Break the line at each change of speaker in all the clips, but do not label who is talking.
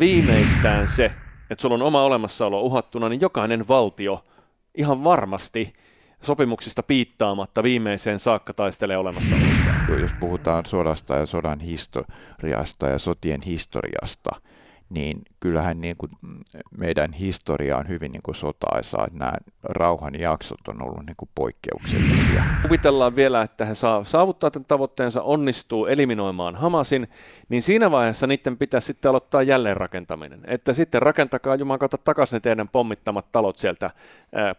viimeistään se, että sulla on oma olemassaolo uhattuna, niin jokainen valtio ihan varmasti sopimuksista piittaamatta viimeiseen saakka taistelee olemassaolostaan.
Jos puhutaan sodasta ja sodan historiasta ja sotien historiasta, niin kyllähän niin kuin meidän historia on hyvin niin kuin sotaisaa, että nämä rauhan jaksot on ollut niin kuin poikkeuksellisia.
Kuvitellaan vielä, että he saa saavuttaa tämän tavoitteensa, onnistuu eliminoimaan Hamasin, niin siinä vaiheessa niiden pitäisi sitten aloittaa jälleenrakentaminen. Että sitten rakentakaa Jumalan kautta takaisin ne teidän pommittamat talot sieltä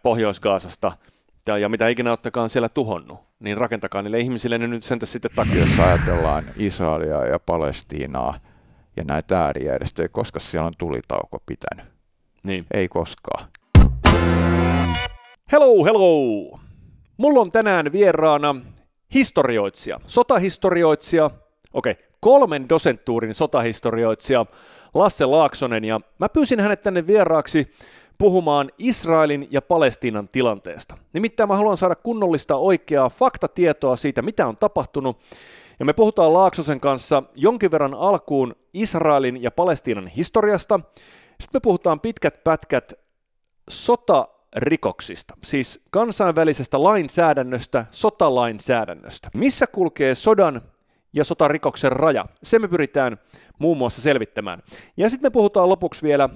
Pohjois-Gaasasta, ja, ja mitä ikinä ottakaan siellä tuhonnut, niin rakentakaa niille ihmisille ne nyt sentä sitten takaisin.
Jos ajatellaan Israelia ja Palestiinaa, ja näitä äärijärjestöjä, koska siellä on tulitauko pitänyt.
Niin.
Ei koskaan.
Hello, hello! Mulla on tänään vieraana historioitsija, sotahistorioitsija, okei, okay, kolmen dosenttuurin sotahistorioitsija Lasse Laaksonen, ja mä pyysin hänet tänne vieraaksi puhumaan Israelin ja Palestiinan tilanteesta. Nimittäin mä haluan saada kunnollista oikeaa faktatietoa siitä, mitä on tapahtunut, ja me puhutaan Laaksosen kanssa jonkin verran alkuun Israelin ja Palestiinan historiasta. Sitten me puhutaan pitkät pätkät sotarikoksista, siis kansainvälisestä lainsäädännöstä, sotalainsäädännöstä. Missä kulkee sodan ja sotarikoksen raja? Se me pyritään muun muassa selvittämään. Ja sitten me puhutaan lopuksi vielä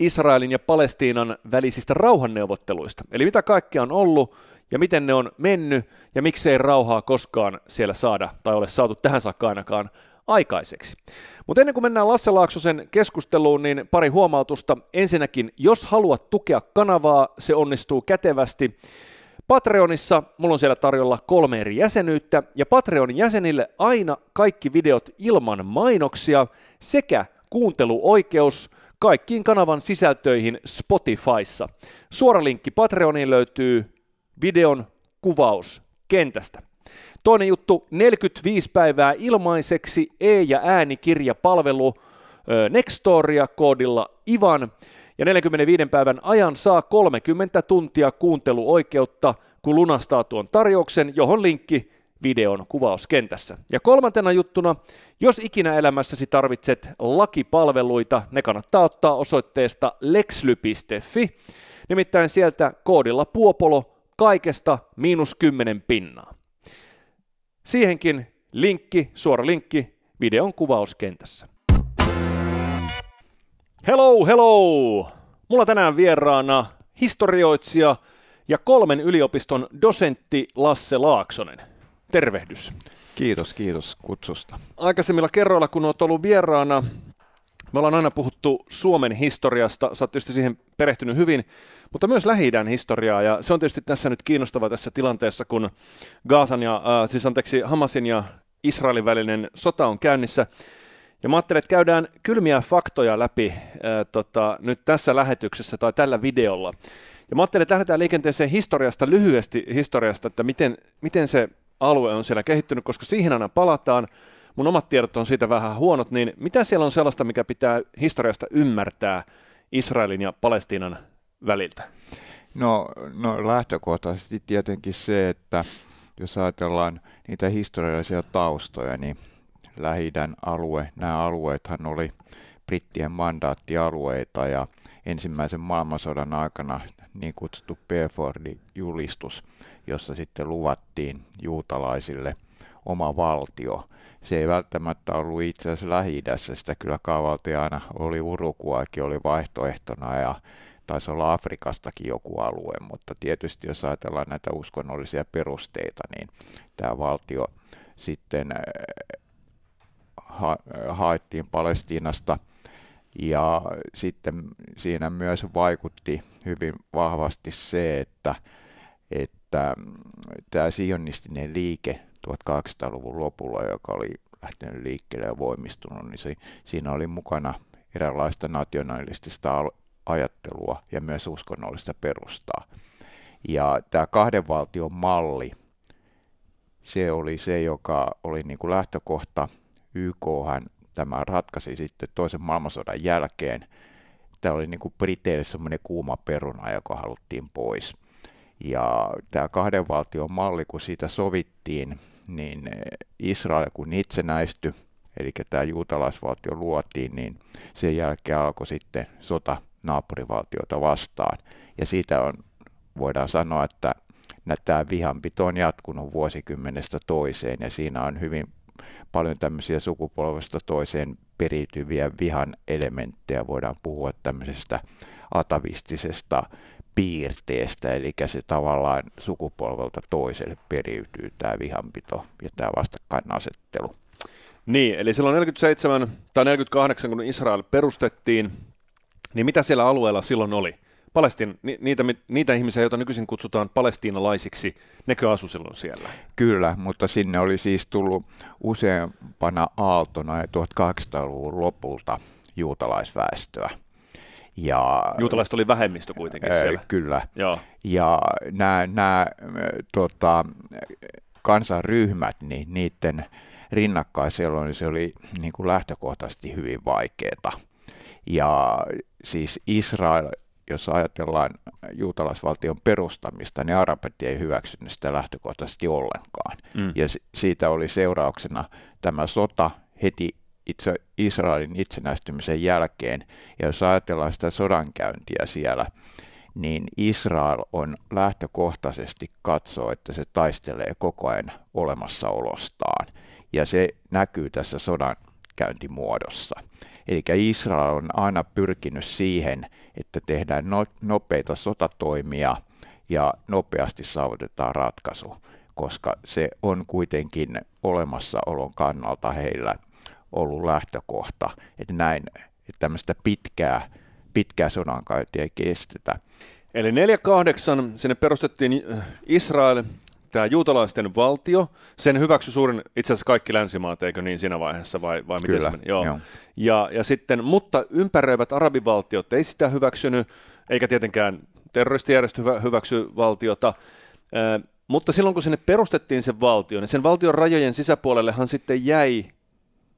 Israelin ja Palestiinan välisistä rauhanneuvotteluista. Eli mitä kaikkea on ollut ja miten ne on mennyt ja miksei rauhaa koskaan siellä saada tai ole saatu tähän saakka ainakaan aikaiseksi. Mutta ennen kuin mennään Lasse Laaksosen keskusteluun, niin pari huomautusta. Ensinnäkin, jos haluat tukea kanavaa, se onnistuu kätevästi. Patreonissa mulla on siellä tarjolla kolme eri jäsenyyttä, ja Patreonin jäsenille aina kaikki videot ilman mainoksia sekä kuunteluoikeus kaikkiin kanavan sisältöihin Spotifyssa. Suora linkki Patreoniin löytyy videon kuvaus kentästä. Toinen juttu, 45 päivää ilmaiseksi e- ja äänikirjapalvelu Nextoria koodilla IVAN ja 45 päivän ajan saa 30 tuntia kuunteluoikeutta, kun lunastaa tuon tarjouksen, johon linkki videon kuvauskentässä. Ja kolmantena juttuna, jos ikinä elämässäsi tarvitset lakipalveluita, ne kannattaa ottaa osoitteesta lexly.fi, nimittäin sieltä koodilla Puopolo kaikesta miinus 10 pinnaa. Siihenkin linkki, suora linkki videon kuvauskentässä. Hello, hello! Mulla tänään vieraana historioitsija ja kolmen yliopiston dosentti Lasse Laaksonen. Tervehdys.
Kiitos, kiitos kutsusta.
Aikaisemmilla kerroilla, kun olet ollut vieraana, me ollaan aina puhuttu Suomen historiasta, sä oot tietysti siihen perehtynyt hyvin, mutta myös lähi historiaa, ja se on tietysti tässä nyt kiinnostava tässä tilanteessa, kun Gaasan ja, äh, siis anteeksi, Hamasin ja Israelin välinen sota on käynnissä, ja mä ajattelin, että käydään kylmiä faktoja läpi äh, tota, nyt tässä lähetyksessä tai tällä videolla. Ja mä ajattelin, että lähdetään liikenteeseen historiasta, lyhyesti historiasta, että miten, miten se alue on siellä kehittynyt, koska siihen aina palataan. Mun omat tiedot on siitä vähän huonot, niin mitä siellä on sellaista, mikä pitää historiasta ymmärtää Israelin ja Palestiinan väliltä?
No, no lähtökohtaisesti tietenkin se, että jos ajatellaan niitä historiallisia taustoja, niin lähi alue, nämä alueethan oli brittien mandaattialueita ja ensimmäisen maailmansodan aikana niin kutsuttu Beaufortin julistus, jossa sitten luvattiin juutalaisille oma valtio. Se ei välttämättä ollut itse asiassa lähi sitä kyllä kaavalti aina oli Uruguaykin oli vaihtoehtona ja taisi olla Afrikastakin joku alue, mutta tietysti jos ajatellaan näitä uskonnollisia perusteita, niin tämä valtio sitten äh, ha- haettiin Palestiinasta ja sitten siinä myös vaikutti hyvin vahvasti se, että, että tämä sionistinen liike 1800-luvun lopulla, joka oli lähtenyt liikkeelle ja voimistunut, niin se, siinä oli mukana eräänlaista nationalistista ajattelua ja myös uskonnollista perustaa. Ja tämä kahden valtion malli, se oli se, joka oli niin kuin lähtökohta. YKhan tämä ratkaisi sitten toisen maailmansodan jälkeen. Tämä oli niin kuin Briteille semmoinen kuuma peruna, joka haluttiin pois. Ja tämä kahden valtion malli, kun siitä sovittiin, niin Israel kun itsenäistyi, eli tämä juutalaisvaltio luotiin, niin sen jälkeen alkoi sitten sota naapurivaltiota vastaan. Ja siitä on, voidaan sanoa, että tämä vihanpito on jatkunut vuosikymmenestä toiseen ja siinä on hyvin paljon tämmöisiä sukupolvesta toiseen periytyviä vihan elementtejä. Voidaan puhua tämmöisestä atavistisesta piirteestä, eli se tavallaan sukupolvelta toiselle periytyy tämä vihanpito ja tämä vastakkainasettelu.
Niin, eli silloin 47 tai 48, kun Israel perustettiin, niin mitä siellä alueella silloin oli? Palestin, niitä, niitä ihmisiä, joita nykyisin kutsutaan palestiinalaisiksi, nekö asu silloin siellä?
Kyllä, mutta sinne oli siis tullut useampana aaltona 1800-luvun lopulta juutalaisväestöä.
Ja, Juutalaiset oli vähemmistö kuitenkin siellä.
Kyllä. Joo. Ja nämä, nämä tota, kansanryhmät, niin niiden rinnakkaiselo, niin se oli niin kuin lähtökohtaisesti hyvin vaikeaa. Ja siis Israel, jos ajatellaan juutalaisvaltion perustamista, niin arabit ei hyväksynyt sitä lähtökohtaisesti ollenkaan. Mm. Ja siitä oli seurauksena tämä sota heti itse Israelin itsenäistymisen jälkeen. Ja jos ajatellaan sitä sodankäyntiä siellä, niin Israel on lähtökohtaisesti katsoo, että se taistelee koko ajan olemassaolostaan. Ja se näkyy tässä sodan käyntimuodossa. Eli Israel on aina pyrkinyt siihen, että tehdään no, nopeita sotatoimia ja nopeasti saavutetaan ratkaisu, koska se on kuitenkin olemassaolon kannalta heillä ollut lähtökohta, että näin että tämmöistä pitkää, pitkää sodankäyntiä ei kestetä.
Eli 48 sinne perustettiin Israel, tämä juutalaisten valtio, sen hyväksy suurin itse asiassa kaikki länsimaat, eikö niin siinä vaiheessa, vai, vai miten Kyllä, se meni? Joo. Joo. Ja, ja sitten, mutta ympäröivät arabivaltiot ei sitä hyväksynyt, eikä tietenkään terroristijärjestö hyvä, hyväksy valtiota, äh, mutta silloin kun sinne perustettiin se valtio, niin sen valtion rajojen sisäpuolellehan sitten jäi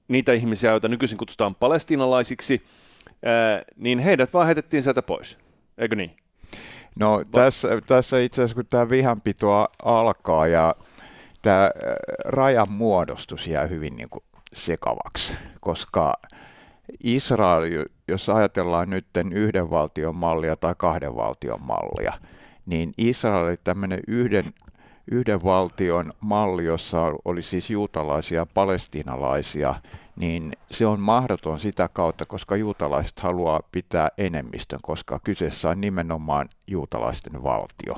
niitä ihmisiä, joita nykyisin kutsutaan palestiinalaisiksi, niin heidät vaan heitettiin sieltä pois, eikö niin?
No Va- tässä, tässä itse asiassa kun tämä vihanpito alkaa ja tämä rajan muodostus jää hyvin niin kuin sekavaksi, koska Israel, jos ajatellaan nyt yhden valtion mallia tai kahden valtion mallia, niin Israel oli tämmöinen yhden, yhden valtion malli, jossa oli siis juutalaisia ja palestiinalaisia, niin se on mahdoton sitä kautta, koska juutalaiset haluaa pitää enemmistön, koska kyseessä on nimenomaan juutalaisten valtio.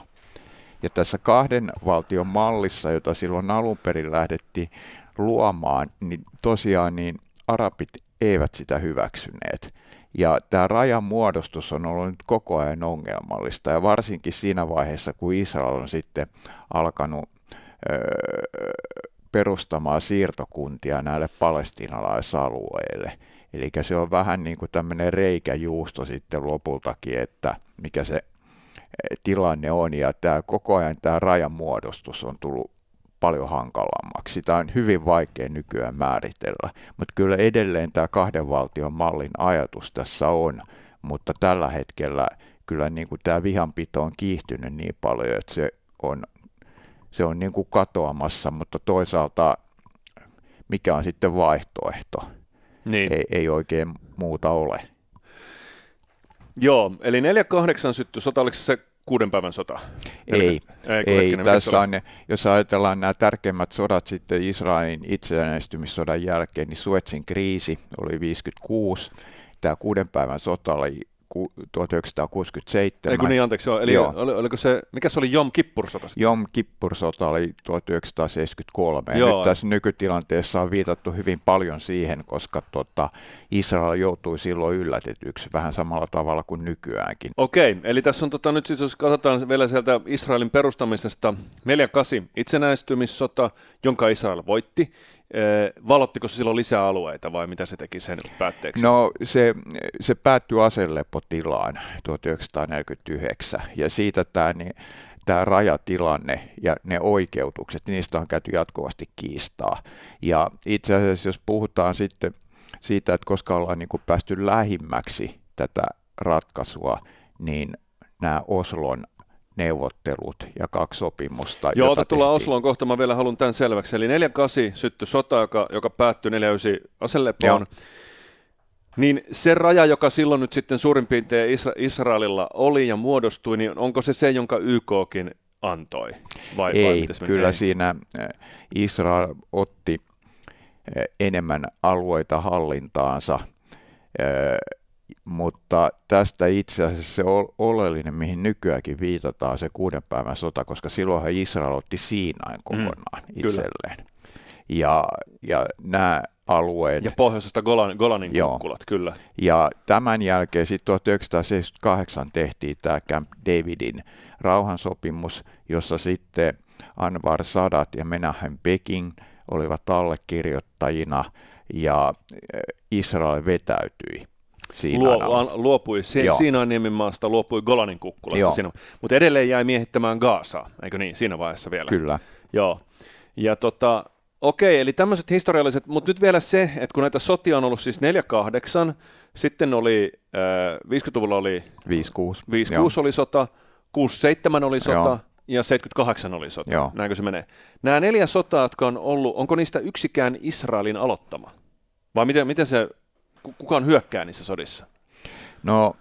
Ja tässä kahden valtion mallissa, jota silloin alun perin lähdettiin luomaan, niin tosiaan niin arabit eivät sitä hyväksyneet. Ja tämä rajan muodostus on ollut nyt koko ajan ongelmallista, ja varsinkin siinä vaiheessa, kun Israel on sitten alkanut öö, perustamaan siirtokuntia näille palestiinalaisalueille. Eli se on vähän niin kuin tämmöinen reikäjuusto sitten lopultakin, että mikä se tilanne on. Ja tämä koko ajan tämä rajan muodostus on tullut paljon hankalammaksi. Sitä on hyvin vaikea nykyään määritellä, mutta kyllä edelleen tämä kahden valtion mallin ajatus tässä on, mutta tällä hetkellä kyllä niin kuin tämä vihanpito on kiihtynyt niin paljon, että se on se on niin kuin katoamassa, mutta toisaalta mikä on sitten vaihtoehto? Niin. Ei, ei oikein muuta ole.
Joo, eli 48 syttyi sota, oliko se kuuden päivän sota?
Ei, ei, ei. tässä on, jos ajatellaan nämä tärkeimmät sodat sitten Israelin itsenäistymissodan jälkeen, niin Suetsin kriisi oli 56, tämä kuuden päivän sota oli 1967.
Eikö niin, anteeksi, joo. eli joo. Oli, oliko se, mikä se oli Jom Kippur-sota?
Jom Kippur-sota oli 1973. Joo. Nyt tässä nykytilanteessa on viitattu hyvin paljon siihen, koska tota, Israel joutui silloin yllätetyksi vähän samalla tavalla kuin nykyäänkin.
Okei, eli tässä on tota, nyt siis, jos katsotaan vielä sieltä Israelin perustamisesta 48 itsenäistymissota, jonka Israel voitti, Valottiko se silloin lisää alueita vai mitä se teki sen päätteeksi?
No se, se päättyi aselepotilaan 1949 ja siitä tämä, niin, tämä rajatilanne ja ne oikeutukset, niistä on käyty jatkuvasti kiistaa. Ja itse asiassa jos puhutaan sitten siitä, että koska ollaan niin päästy lähimmäksi tätä ratkaisua, niin nämä Oslon neuvottelut ja kaksi sopimusta.
Joo, ota tullaan Osloon kohta, mä vielä haluan tämän selväksi. Eli 48 syttyi sota, joka, joka päättyi 49 aselepoon. Niin se raja, joka silloin nyt sitten suurin piirtein Isra- Israelilla oli ja muodostui, niin onko se se, jonka YKkin antoi?
Vai, Ei, vai kyllä ei? siinä eh, Israel otti eh, enemmän alueita hallintaansa mutta tästä itse asiassa se oleellinen, mihin nykyäänkin viitataan, se kuuden päivän sota, koska silloinhan Israel otti Siinain mm, kokonaan mm, itselleen. Kyllä. Ja, ja nämä alueet...
Ja pohjoisesta Golan, Golanin joo. kukkulat, kyllä.
Ja tämän jälkeen sitten 1978 tehtiin tämä Camp Davidin rauhansopimus, jossa sitten Anwar Sadat ja Menahem Peking olivat allekirjoittajina ja Israel vetäytyi
Luo, luopui si- Siinaniemen maasta, luopui Golanin kukkulasta, siinä, mutta edelleen jäi miehittämään Gaasaa, eikö niin, siinä vaiheessa vielä?
Kyllä.
Joo, ja tota, okei, eli tämmöiset historialliset, mutta nyt vielä se, että kun näitä sotia on ollut siis 4-8, sitten oli, äh, 50-luvulla oli
5-6,
5-6 oli sota, 6-7 oli sota, Joo ja 78 oli sota. Joo. Näinkö se menee? Nämä neljä sotaa, jotka on ollut, onko niistä yksikään Israelin aloittama? Vai miten, miten se kukaan hyökkää niissä sodissa?
No,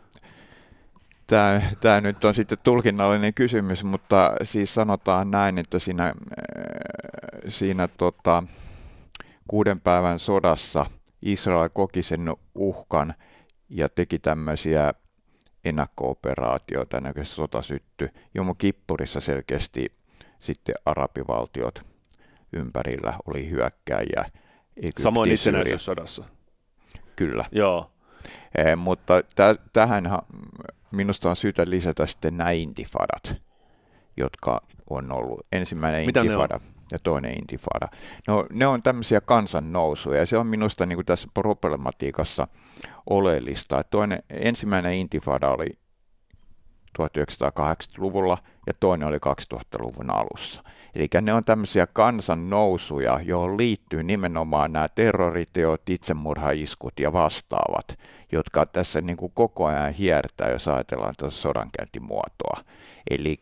tämä, tämä nyt on sitten tulkinnallinen kysymys, mutta siis sanotaan näin, että siinä, äh, siinä tota, kuuden päivän sodassa Israel koki sen uhkan ja teki tämmöisiä ennakko-operaatioita, ennen kuin sota syttyi. Jomo Kippurissa selkeästi sitten arabivaltiot ympärillä oli hyökkääjiä.
Egypti, Samoin itsenäisyyssodassa.
Kyllä.
Joo.
Eh, mutta t- tähän minusta on syytä lisätä sitten nämä intifadat, jotka on ollut ensimmäinen Mitä intifada ja toinen intifada. No, ne on tämmöisiä kansannousuja ja se on minusta niin kuin tässä problematiikassa oleellista. Toinen, ensimmäinen intifada oli 1980-luvulla ja toinen oli 2000-luvun alussa. Eli ne on tämmöisiä kansannousuja, johon liittyy nimenomaan nämä terroriteot, itsemurhaiskut ja vastaavat, jotka tässä niin kuin koko ajan hiertää, jos ajatellaan tuota sodankäyntimuotoa. Eli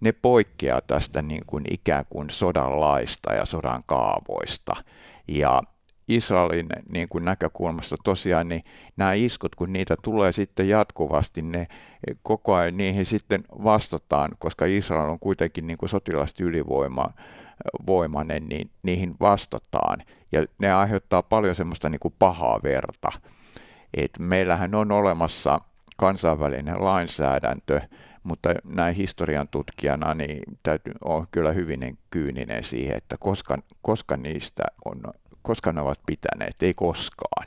ne poikkeaa tästä niin kuin ikään kuin sodan laista ja sodan kaavoista. Ja Israelin niin kuin näkökulmasta tosiaan niin nämä iskut, kun niitä tulee sitten jatkuvasti, ne koko ajan niihin sitten vastataan, koska Israel on kuitenkin niin kuin sotilaasti ylivoima, voimainen, niin niihin vastataan. Ja ne aiheuttaa paljon semmoista niin kuin pahaa verta. Et meillähän on olemassa kansainvälinen lainsäädäntö, mutta näin historian tutkijana niin täytyy olla kyllä hyvin kyyninen siihen, että koska, koska niistä on koska ne ovat pitäneet, ei koskaan.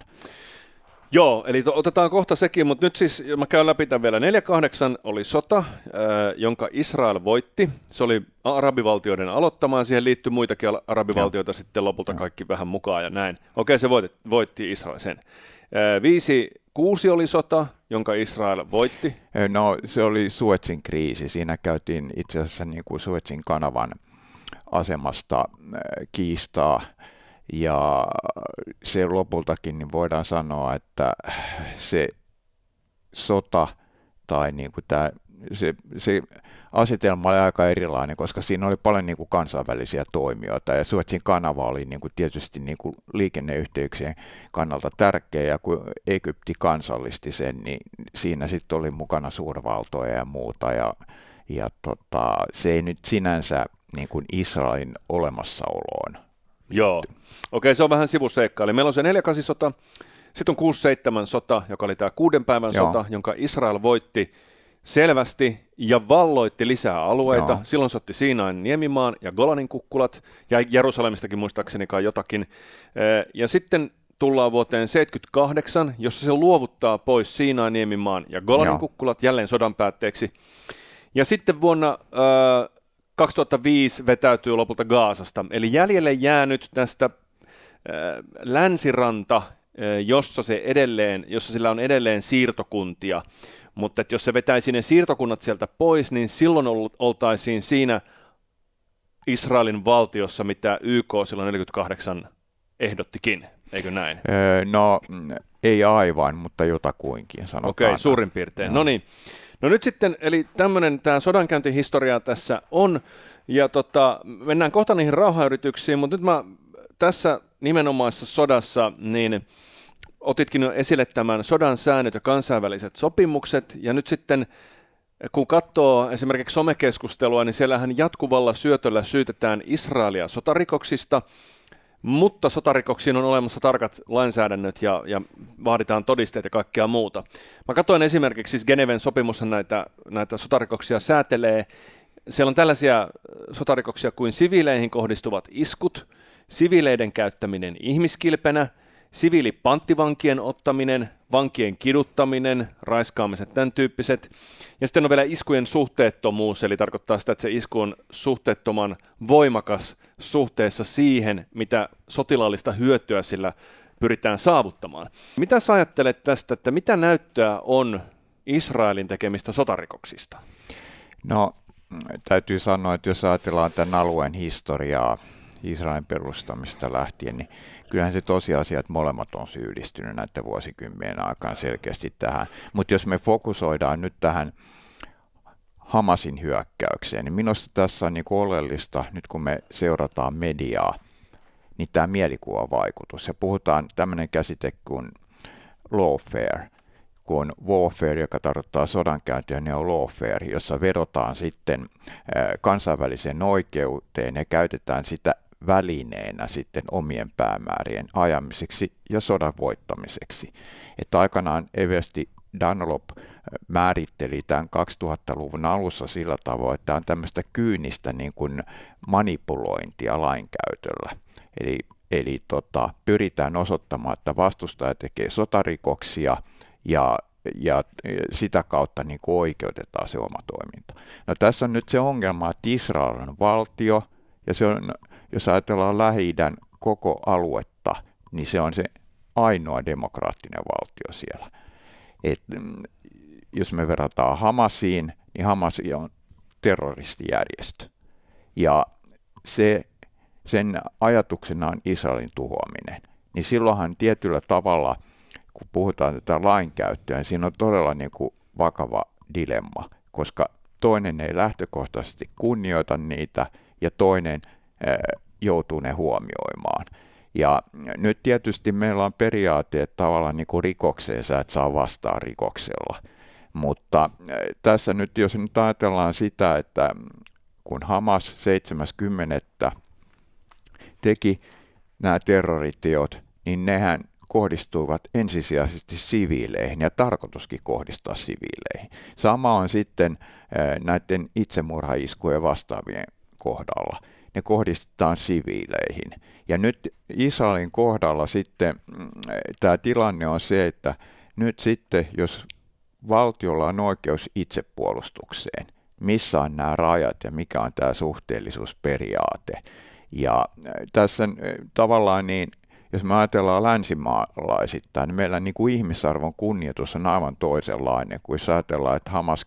Joo, eli to, otetaan kohta sekin, mutta nyt siis mä käyn läpi tämän vielä. 48 oli sota, äh, jonka Israel voitti. Se oli arabivaltioiden aloittamaan, siihen liittyi muitakin arabivaltioita Joo. sitten lopulta kaikki vähän mukaan ja näin. Okei, se voitti, voitti Israel sen. Äh, viisi Kuusi oli sota, jonka Israel voitti.
No se oli Suetsin kriisi. Siinä käytiin itse asiassa niin kuin Suetsin kanavan asemasta äh, kiistaa ja se lopultakin niin voidaan sanoa, että se sota tai niin kuin tämä, se, se asetelma oli aika erilainen, koska siinä oli paljon niin kuin kansainvälisiä toimijoita ja Suetsin kanava oli niin kuin tietysti niin kuin liikenneyhteyksien kannalta tärkeä ja kun Egypti kansallisti sen, niin siinä sitten oli mukana suurvaltoja ja muuta ja, ja tota, se ei nyt sinänsä niin kuin Israelin olemassaoloon
Joo. Okei, se on vähän sivuseikka. Eli meillä on se 48 sota, sitten on 6-7 sota, joka oli tämä kuuden päivän Joo. sota, jonka Israel voitti selvästi ja valloitti lisää alueita. Joo. Silloin se otti Siinain niemimaan ja Golanin kukkulat, ja Jerusalemistakin muistaakseni kai jotakin. Ja sitten tullaan vuoteen 78, jossa se luovuttaa pois Siinain niemimaan ja Golanin Joo. kukkulat jälleen sodan päätteeksi. Ja sitten vuonna 2005 vetäytyy lopulta Gaasasta. Eli jäljelle jäänyt tästä äh, länsiranta, äh, jossa, se edelleen, jossa sillä on edelleen siirtokuntia, mutta että jos se vetäisi ne siirtokunnat sieltä pois, niin silloin oltaisiin siinä Israelin valtiossa, mitä YK silloin 48 ehdottikin, eikö näin?
no ei aivan, mutta jotakuinkin sanotaan.
Okei, okay, suurin piirtein. No niin. No nyt sitten, eli tämmöinen tämä sodankäyntihistoria tässä on, ja tota, mennään kohta niihin rauhayrityksiin, mutta nyt mä tässä nimenomaisessa sodassa, niin otitkin jo esille tämän sodan säännöt ja kansainväliset sopimukset, ja nyt sitten kun katsoo esimerkiksi somekeskustelua, niin siellähän jatkuvalla syötöllä syytetään Israelia sotarikoksista, mutta sotarikoksiin on olemassa tarkat lainsäädännöt ja, ja vaaditaan todisteet ja kaikkea muuta. Mä katsoin esimerkiksi, siis Geneven sopimus näitä, näitä sotarikoksia säätelee. Siellä on tällaisia sotarikoksia kuin siviileihin kohdistuvat iskut, siviileiden käyttäminen ihmiskilpenä – siviilipanttivankien ottaminen, vankien kiduttaminen, raiskaamiset, tämän tyyppiset. Ja sitten on vielä iskujen suhteettomuus, eli tarkoittaa sitä, että se isku on suhteettoman voimakas suhteessa siihen, mitä sotilaallista hyötyä sillä pyritään saavuttamaan. Mitä sä ajattelet tästä, että mitä näyttöä on Israelin tekemistä sotarikoksista?
No, täytyy sanoa, että jos ajatellaan tämän alueen historiaa, Israelin perustamista lähtien, niin kyllähän se tosiasia, että molemmat on syyllistynyt näiden vuosikymmenen aikana selkeästi tähän. Mutta jos me fokusoidaan nyt tähän Hamasin hyökkäykseen, niin minusta tässä on niin oleellista, nyt kun me seurataan mediaa, niin tämä mielikuvavaikutus. Ja puhutaan tämmöinen käsite kuin lawfare, kun warfare, joka tarkoittaa sodankäyntiä, niin on lawfare, jossa vedotaan sitten kansainväliseen oikeuteen ja käytetään sitä välineenä sitten omien päämäärien ajamiseksi ja sodan voittamiseksi. Että aikanaan Eversti Dunlop äh, määritteli tämän 2000-luvun alussa sillä tavoin, että on tämmöistä kyynistä niin kuin manipulointia lainkäytöllä. Eli, eli tota, pyritään osoittamaan, että vastustaja tekee sotarikoksia ja ja sitä kautta niin kuin oikeutetaan se oma toiminta. No tässä on nyt se ongelma, että Israel on valtio, ja se on jos ajatellaan lähi koko aluetta, niin se on se ainoa demokraattinen valtio siellä. Et, mm, jos me verrataan Hamasiin, niin Hamas on terroristijärjestö. Ja se, sen ajatuksena on Israelin tuhoaminen. Niin silloinhan tietyllä tavalla, kun puhutaan tätä lainkäyttöä, niin siinä on todella niin kuin vakava dilemma, koska toinen ei lähtökohtaisesti kunnioita niitä ja toinen joutuu ne huomioimaan. Ja nyt tietysti meillä on periaatteet tavallaan niin kuin rikokseen, sä et saa vastaan rikoksella. Mutta tässä nyt, jos nyt ajatellaan sitä, että kun Hamas 70. teki nämä terroriteot, niin nehän kohdistuivat ensisijaisesti siviileihin ja tarkoituskin kohdistaa siviileihin. Sama on sitten näiden itsemurhaiskujen vastaavien kohdalla ne kohdistetaan siviileihin. Ja nyt Israelin kohdalla sitten mm, tämä tilanne on se, että nyt sitten, jos valtiolla on oikeus itsepuolustukseen, missä on nämä rajat ja mikä on tämä suhteellisuusperiaate. Ja äh, tässä äh, tavallaan niin, jos me ajatellaan länsimaalaisittain, niin meillä niin kuin ihmisarvon kunnioitus on aivan toisenlainen kuin jos ajatellaan, että Hamas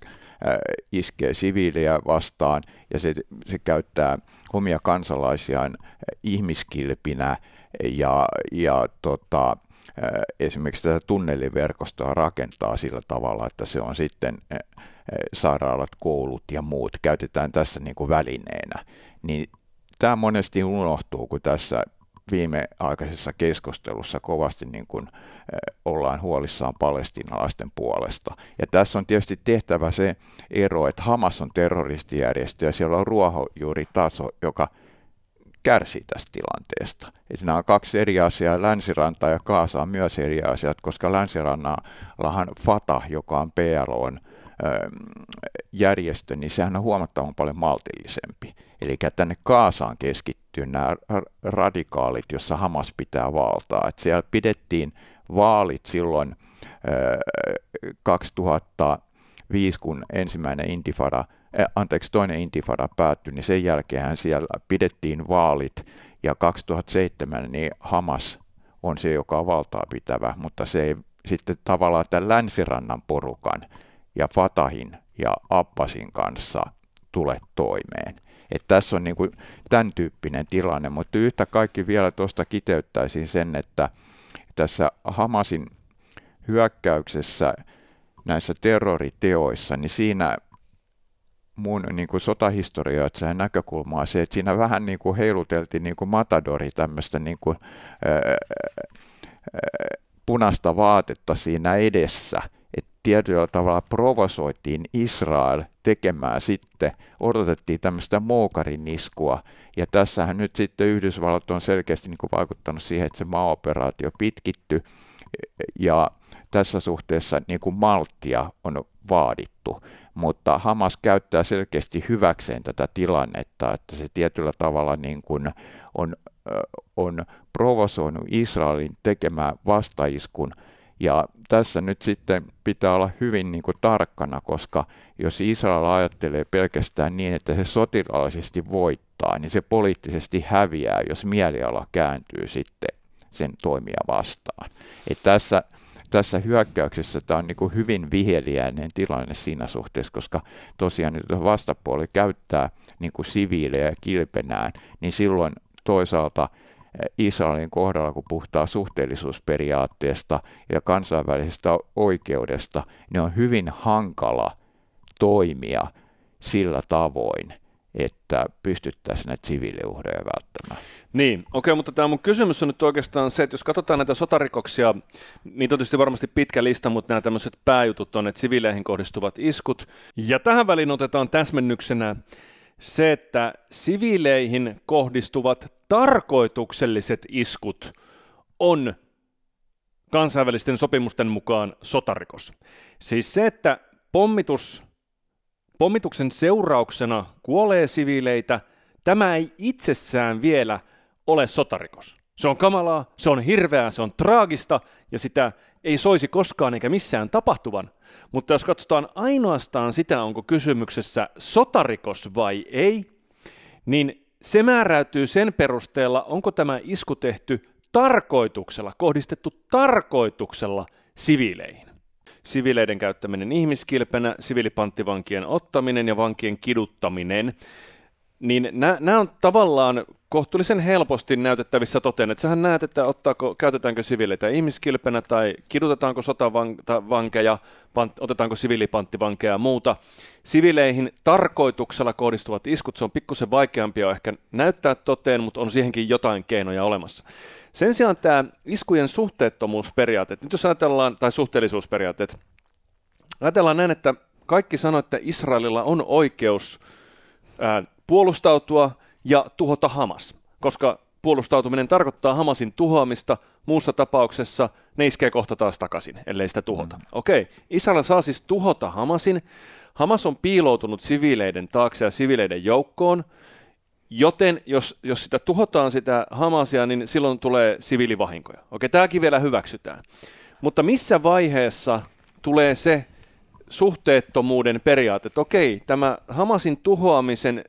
iskee siviiliä vastaan ja se, se käyttää omia kansalaisiaan ihmiskilpinä ja, ja tota, esimerkiksi tätä tunneliverkostoa rakentaa sillä tavalla, että se on sitten sairaalat, koulut ja muut käytetään tässä niin kuin välineenä, niin tämä monesti unohtuu, kun tässä viimeaikaisessa keskustelussa kovasti niin kuin, ollaan huolissaan palestinalaisten puolesta. Ja tässä on tietysti tehtävä se ero, että Hamas on terroristijärjestö ja siellä on ruohonjuuritaso, joka kärsii tästä tilanteesta. Että nämä on kaksi eri asiaa. Länsiranta ja Kaasa on myös eri asiat, koska länsirannallahan Fatah, joka on PLOn järjestö, niin sehän on huomattavan paljon maltillisempi. Eli tänne Kaasaan keskittyy nämä radikaalit, jossa Hamas pitää valtaa. Et siellä pidettiin vaalit silloin 2005, kun ensimmäinen intifada, anteeksi, toinen intifada päättyi, niin sen jälkeen siellä pidettiin vaalit, ja 2007 niin Hamas on se, joka on valtaa pitävä, mutta se ei sitten tavallaan tämän länsirannan porukan ja Fatahin ja Abbasin kanssa tule toimeen. Että tässä on niin kuin tämän tyyppinen tilanne, mutta yhtä kaikki vielä tuosta kiteyttäisin sen, että tässä Hamasin hyökkäyksessä näissä terroriteoissa, niin siinä mun niin kuin sotahistorioitsijan näkökulma on se, että siinä vähän niin kuin heiluteltiin niin kuin matadori tämmöistä niin kuin, ää, ää, punaista vaatetta siinä edessä, tietyllä tavalla provosoitiin Israel tekemään sitten, odotettiin tämmöistä moukarin iskua, ja tässähän nyt sitten Yhdysvallat on selkeästi niin kuin vaikuttanut siihen, että se maaoperaatio pitkitty, ja tässä suhteessa niin kuin malttia on vaadittu, mutta Hamas käyttää selkeästi hyväkseen tätä tilannetta, että se tietyllä tavalla niin kuin on, on provosoinut Israelin tekemään vastaiskun, ja tässä nyt sitten pitää olla hyvin niin kuin tarkkana, koska jos Israel ajattelee pelkästään niin, että se sotilaallisesti voittaa, niin se poliittisesti häviää, jos mieliala kääntyy sitten sen toimia vastaan. Et tässä, tässä hyökkäyksessä tämä on niin kuin hyvin viheliäinen tilanne siinä suhteessa, koska tosiaan nyt vastapuoli käyttää niin kuin siviilejä kilpenään, niin silloin toisaalta Israelin kohdalla, kun puhutaan suhteellisuusperiaatteesta ja kansainvälisestä oikeudesta, niin on hyvin hankala toimia sillä tavoin, että pystyttäisiin näitä siviiliuhreja välttämään.
Niin, okei, okay, mutta tämä mun kysymys on nyt oikeastaan se, että jos katsotaan näitä sotarikoksia, niin tietysti varmasti pitkä lista, mutta nämä tämmöiset pääjutut on, että siviileihin kohdistuvat iskut. Ja tähän väliin otetaan täsmennyksenä se, että siviileihin kohdistuvat tarkoitukselliset iskut on kansainvälisten sopimusten mukaan sotarikos. Siis se, että pommitus pommituksen seurauksena kuolee siviileitä, tämä ei itsessään vielä ole sotarikos. Se on kamalaa, se on hirveää, se on traagista ja sitä ei soisi koskaan eikä missään tapahtuvan. Mutta jos katsotaan ainoastaan sitä, onko kysymyksessä sotarikos vai ei, niin se määräytyy sen perusteella, onko tämä isku tehty tarkoituksella, kohdistettu tarkoituksella siviileihin. Sivileiden käyttäminen ihmiskilpenä, siviilipanttivankien ottaminen ja vankien kiduttaminen, niin nämä on tavallaan kohtuullisen helposti näytettävissä toteen, että sähän näet, että ottaako, käytetäänkö siviileitä ihmiskilpenä tai kidutetaanko sotavankeja, otetaanko siviilipanttivankeja ja muuta. Sivileihin tarkoituksella kohdistuvat iskut, se on pikkusen vaikeampia ehkä näyttää toteen, mutta on siihenkin jotain keinoja olemassa. Sen sijaan tämä iskujen suhteettomuusperiaate, nyt jos ajatellaan, tai suhteellisuusperiaatteet, ajatellaan näin, että kaikki sanoo, että Israelilla on oikeus ää, puolustautua ja tuhota Hamas, koska puolustautuminen tarkoittaa Hamasin tuhoamista, muussa tapauksessa ne iskee kohta taas takaisin, ellei sitä tuhota. Mm. Okei, okay. Israel saa siis tuhota Hamasin. Hamas on piiloutunut siviileiden taakse ja siviileiden joukkoon, Joten jos, jos sitä tuhotaan sitä Hamasia, niin silloin tulee siviilivahinkoja. Okei, tämäkin vielä hyväksytään. Mutta missä vaiheessa tulee se suhteettomuuden periaate, että okei, tämä Hamasin tuhoamisen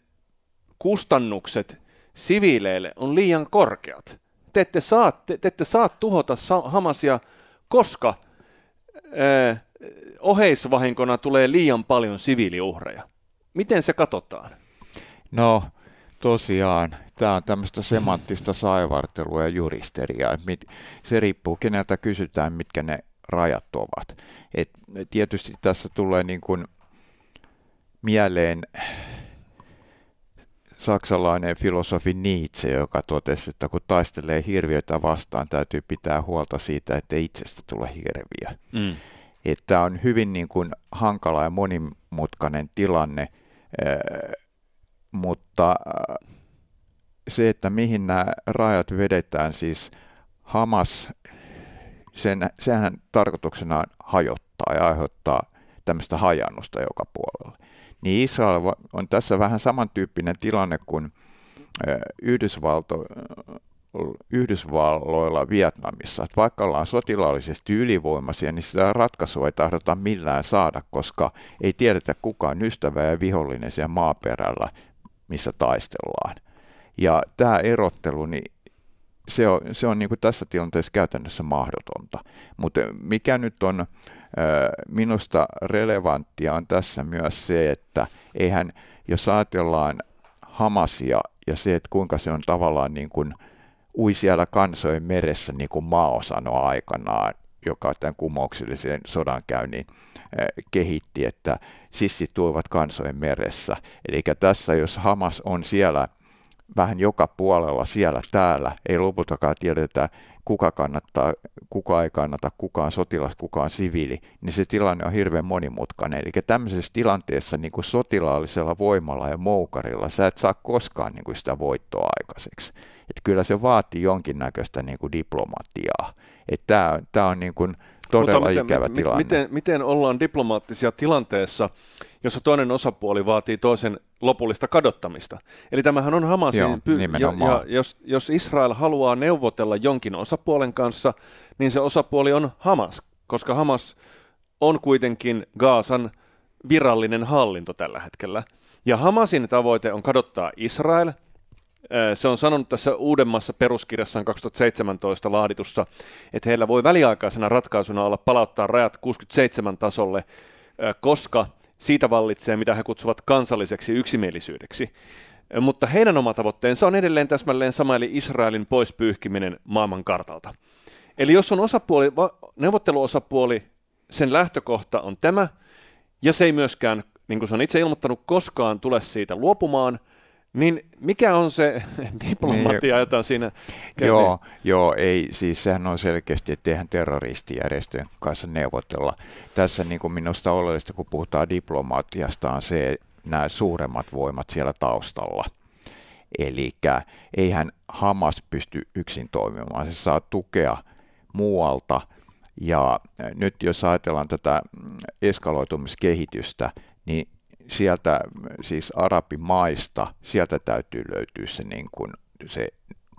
kustannukset siviileille on liian korkeat. Te ette saa, te, te ette saa tuhota Hamasia, koska eh, oheisvahinkona tulee liian paljon siviiliuhreja. Miten se katsotaan?
No, tosiaan, tämä on tämmöistä semanttista saivartelua ja juristeriaa. Se riippuu, keneltä kysytään, mitkä ne rajat ovat. Et tietysti tässä tulee niin kuin mieleen saksalainen filosofi Nietzsche, joka totesi, että kun taistelee hirviötä vastaan, täytyy pitää huolta siitä, että itsestä tule hirviö. Mm. Tämä on hyvin niin kuin hankala ja monimutkainen tilanne, mutta se, että mihin nämä rajat vedetään, siis Hamas, sen, sehän tarkoituksena on hajottaa ja aiheuttaa tämmöistä hajannusta joka puolella. Niin Israel on tässä vähän samantyyppinen tilanne kuin Yhdysvalto, Yhdysvalloilla Vietnamissa. Että vaikka ollaan sotilaallisesti ylivoimaisia, niin sitä ratkaisua ei tahdota millään saada, koska ei tiedetä kukaan ystävä ja vihollinen siellä maaperällä, missä taistellaan. Ja tämä erottelu, niin se on, se on niin kuin tässä tilanteessa käytännössä mahdotonta. Mutta mikä nyt on minusta relevanttia on tässä myös se, että eihän, jos ajatellaan Hamasia ja se, että kuinka se on tavallaan niin kuin ui siellä kansojen meressä, niin kuin Mao sanoi aikanaan joka tämän kumouksellisen sodankäynnin kehitti, että sissit tuovat kansojen meressä. Eli tässä, jos Hamas on siellä vähän joka puolella siellä täällä, ei lopultakaan tiedetä, kuka kannattaa, kuka ei kannata, kukaan sotilas, kukaan siviili, niin se tilanne on hirveän monimutkainen. Eli tämmöisessä tilanteessa niin kuin sotilaallisella voimalla ja moukarilla sä et saa koskaan niin kuin sitä voittoa aikaiseksi. Et kyllä se vaatii jonkinnäköistä niin kuin diplomatiaa. Tämä on niin kuin todella Mutta ikävä miten, tilanne.
Miten, miten ollaan diplomaattisia tilanteessa, jossa toinen osapuoli vaatii toisen lopullista kadottamista. Eli tämähän on Hamasin Joo, py- ja, ja jos, jos Israel haluaa neuvotella jonkin osapuolen kanssa, niin se osapuoli on Hamas, koska Hamas on kuitenkin Gaasan virallinen hallinto tällä hetkellä. Ja Hamasin tavoite on kadottaa Israel. Se on sanonut tässä uudemmassa peruskirjassaan 2017 laaditussa, että heillä voi väliaikaisena ratkaisuna olla palauttaa rajat 67 tasolle, koska siitä vallitsee, mitä he kutsuvat kansalliseksi yksimielisyydeksi. Mutta heidän oma tavoitteensa on edelleen täsmälleen sama, eli Israelin pois pyyhkiminen maailman kartalta. Eli jos on osapuoli, neuvotteluosapuoli, sen lähtökohta on tämä, ja se ei myöskään, niin kuin se on itse ilmoittanut, koskaan tule siitä luopumaan – niin mikä on se diplomatia, jota siinä
käy? Joo, joo, ei, siis sehän on selkeästi, että eihän terroristijärjestöjen kanssa neuvotella. Tässä niin kuin minusta oleellista, kun puhutaan diplomatiasta, on se, nämä suuremmat voimat siellä taustalla. Eli eihän Hamas pysty yksin toimimaan, se saa tukea muualta. Ja nyt jos ajatellaan tätä eskaloitumiskehitystä, niin sieltä siis arabimaista, sieltä täytyy löytyä se, niin kuin, se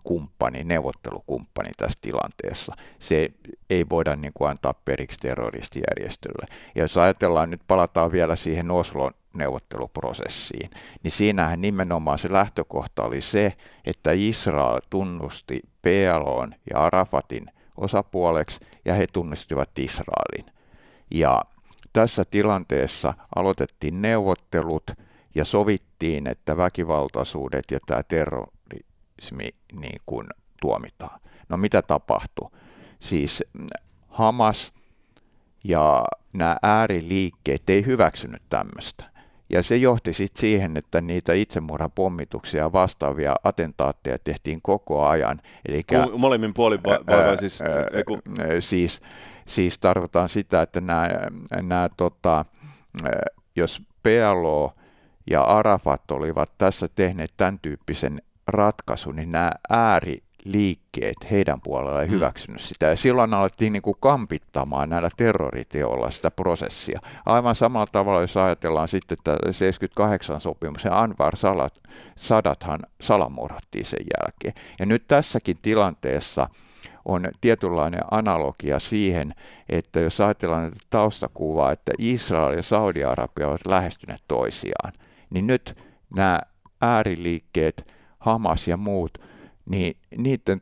kumppani, neuvottelukumppani tässä tilanteessa. Se ei voida niin kuin antaa periksi terroristijärjestölle. Ja jos ajatellaan, nyt palataan vielä siihen Oslon neuvotteluprosessiin, niin siinähän nimenomaan se lähtökohta oli se, että Israel tunnusti PLOn ja Arafatin osapuoleksi ja he tunnistivat Israelin. Ja tässä tilanteessa aloitettiin neuvottelut ja sovittiin, että väkivaltaisuudet ja tämä terrorismi niin kuin tuomitaan. No mitä tapahtui? Siis Hamas ja nämä ääriliikkeet ei hyväksynyt tämmöistä. Ja se johti sitten siihen, että niitä itsemurhapommituksia ja vastaavia attentaatteja tehtiin koko ajan.
Eli molemmin puolin vai, vai siis, ää,
siis Siis tarkoitan sitä, että nämä, nämä tota, jos PLO ja Arafat olivat tässä tehneet tämän tyyppisen ratkaisun, niin nämä ääriliikkeet heidän puolella ei hmm. hyväksynyt sitä. Ja silloin alettiin niin kuin kampittamaan näillä terroriteolla sitä prosessia. Aivan samalla tavalla, jos ajatellaan sitten, että 78 sopimuksen Anwar Sadat, Sadathan salamurhattiin sen jälkeen. Ja nyt tässäkin tilanteessa – on tietynlainen analogia siihen, että jos ajatellaan taustakuvaa, että Israel ja Saudi-Arabia ovat lähestyneet toisiaan, niin nyt nämä ääriliikkeet, Hamas ja muut, niin niiden,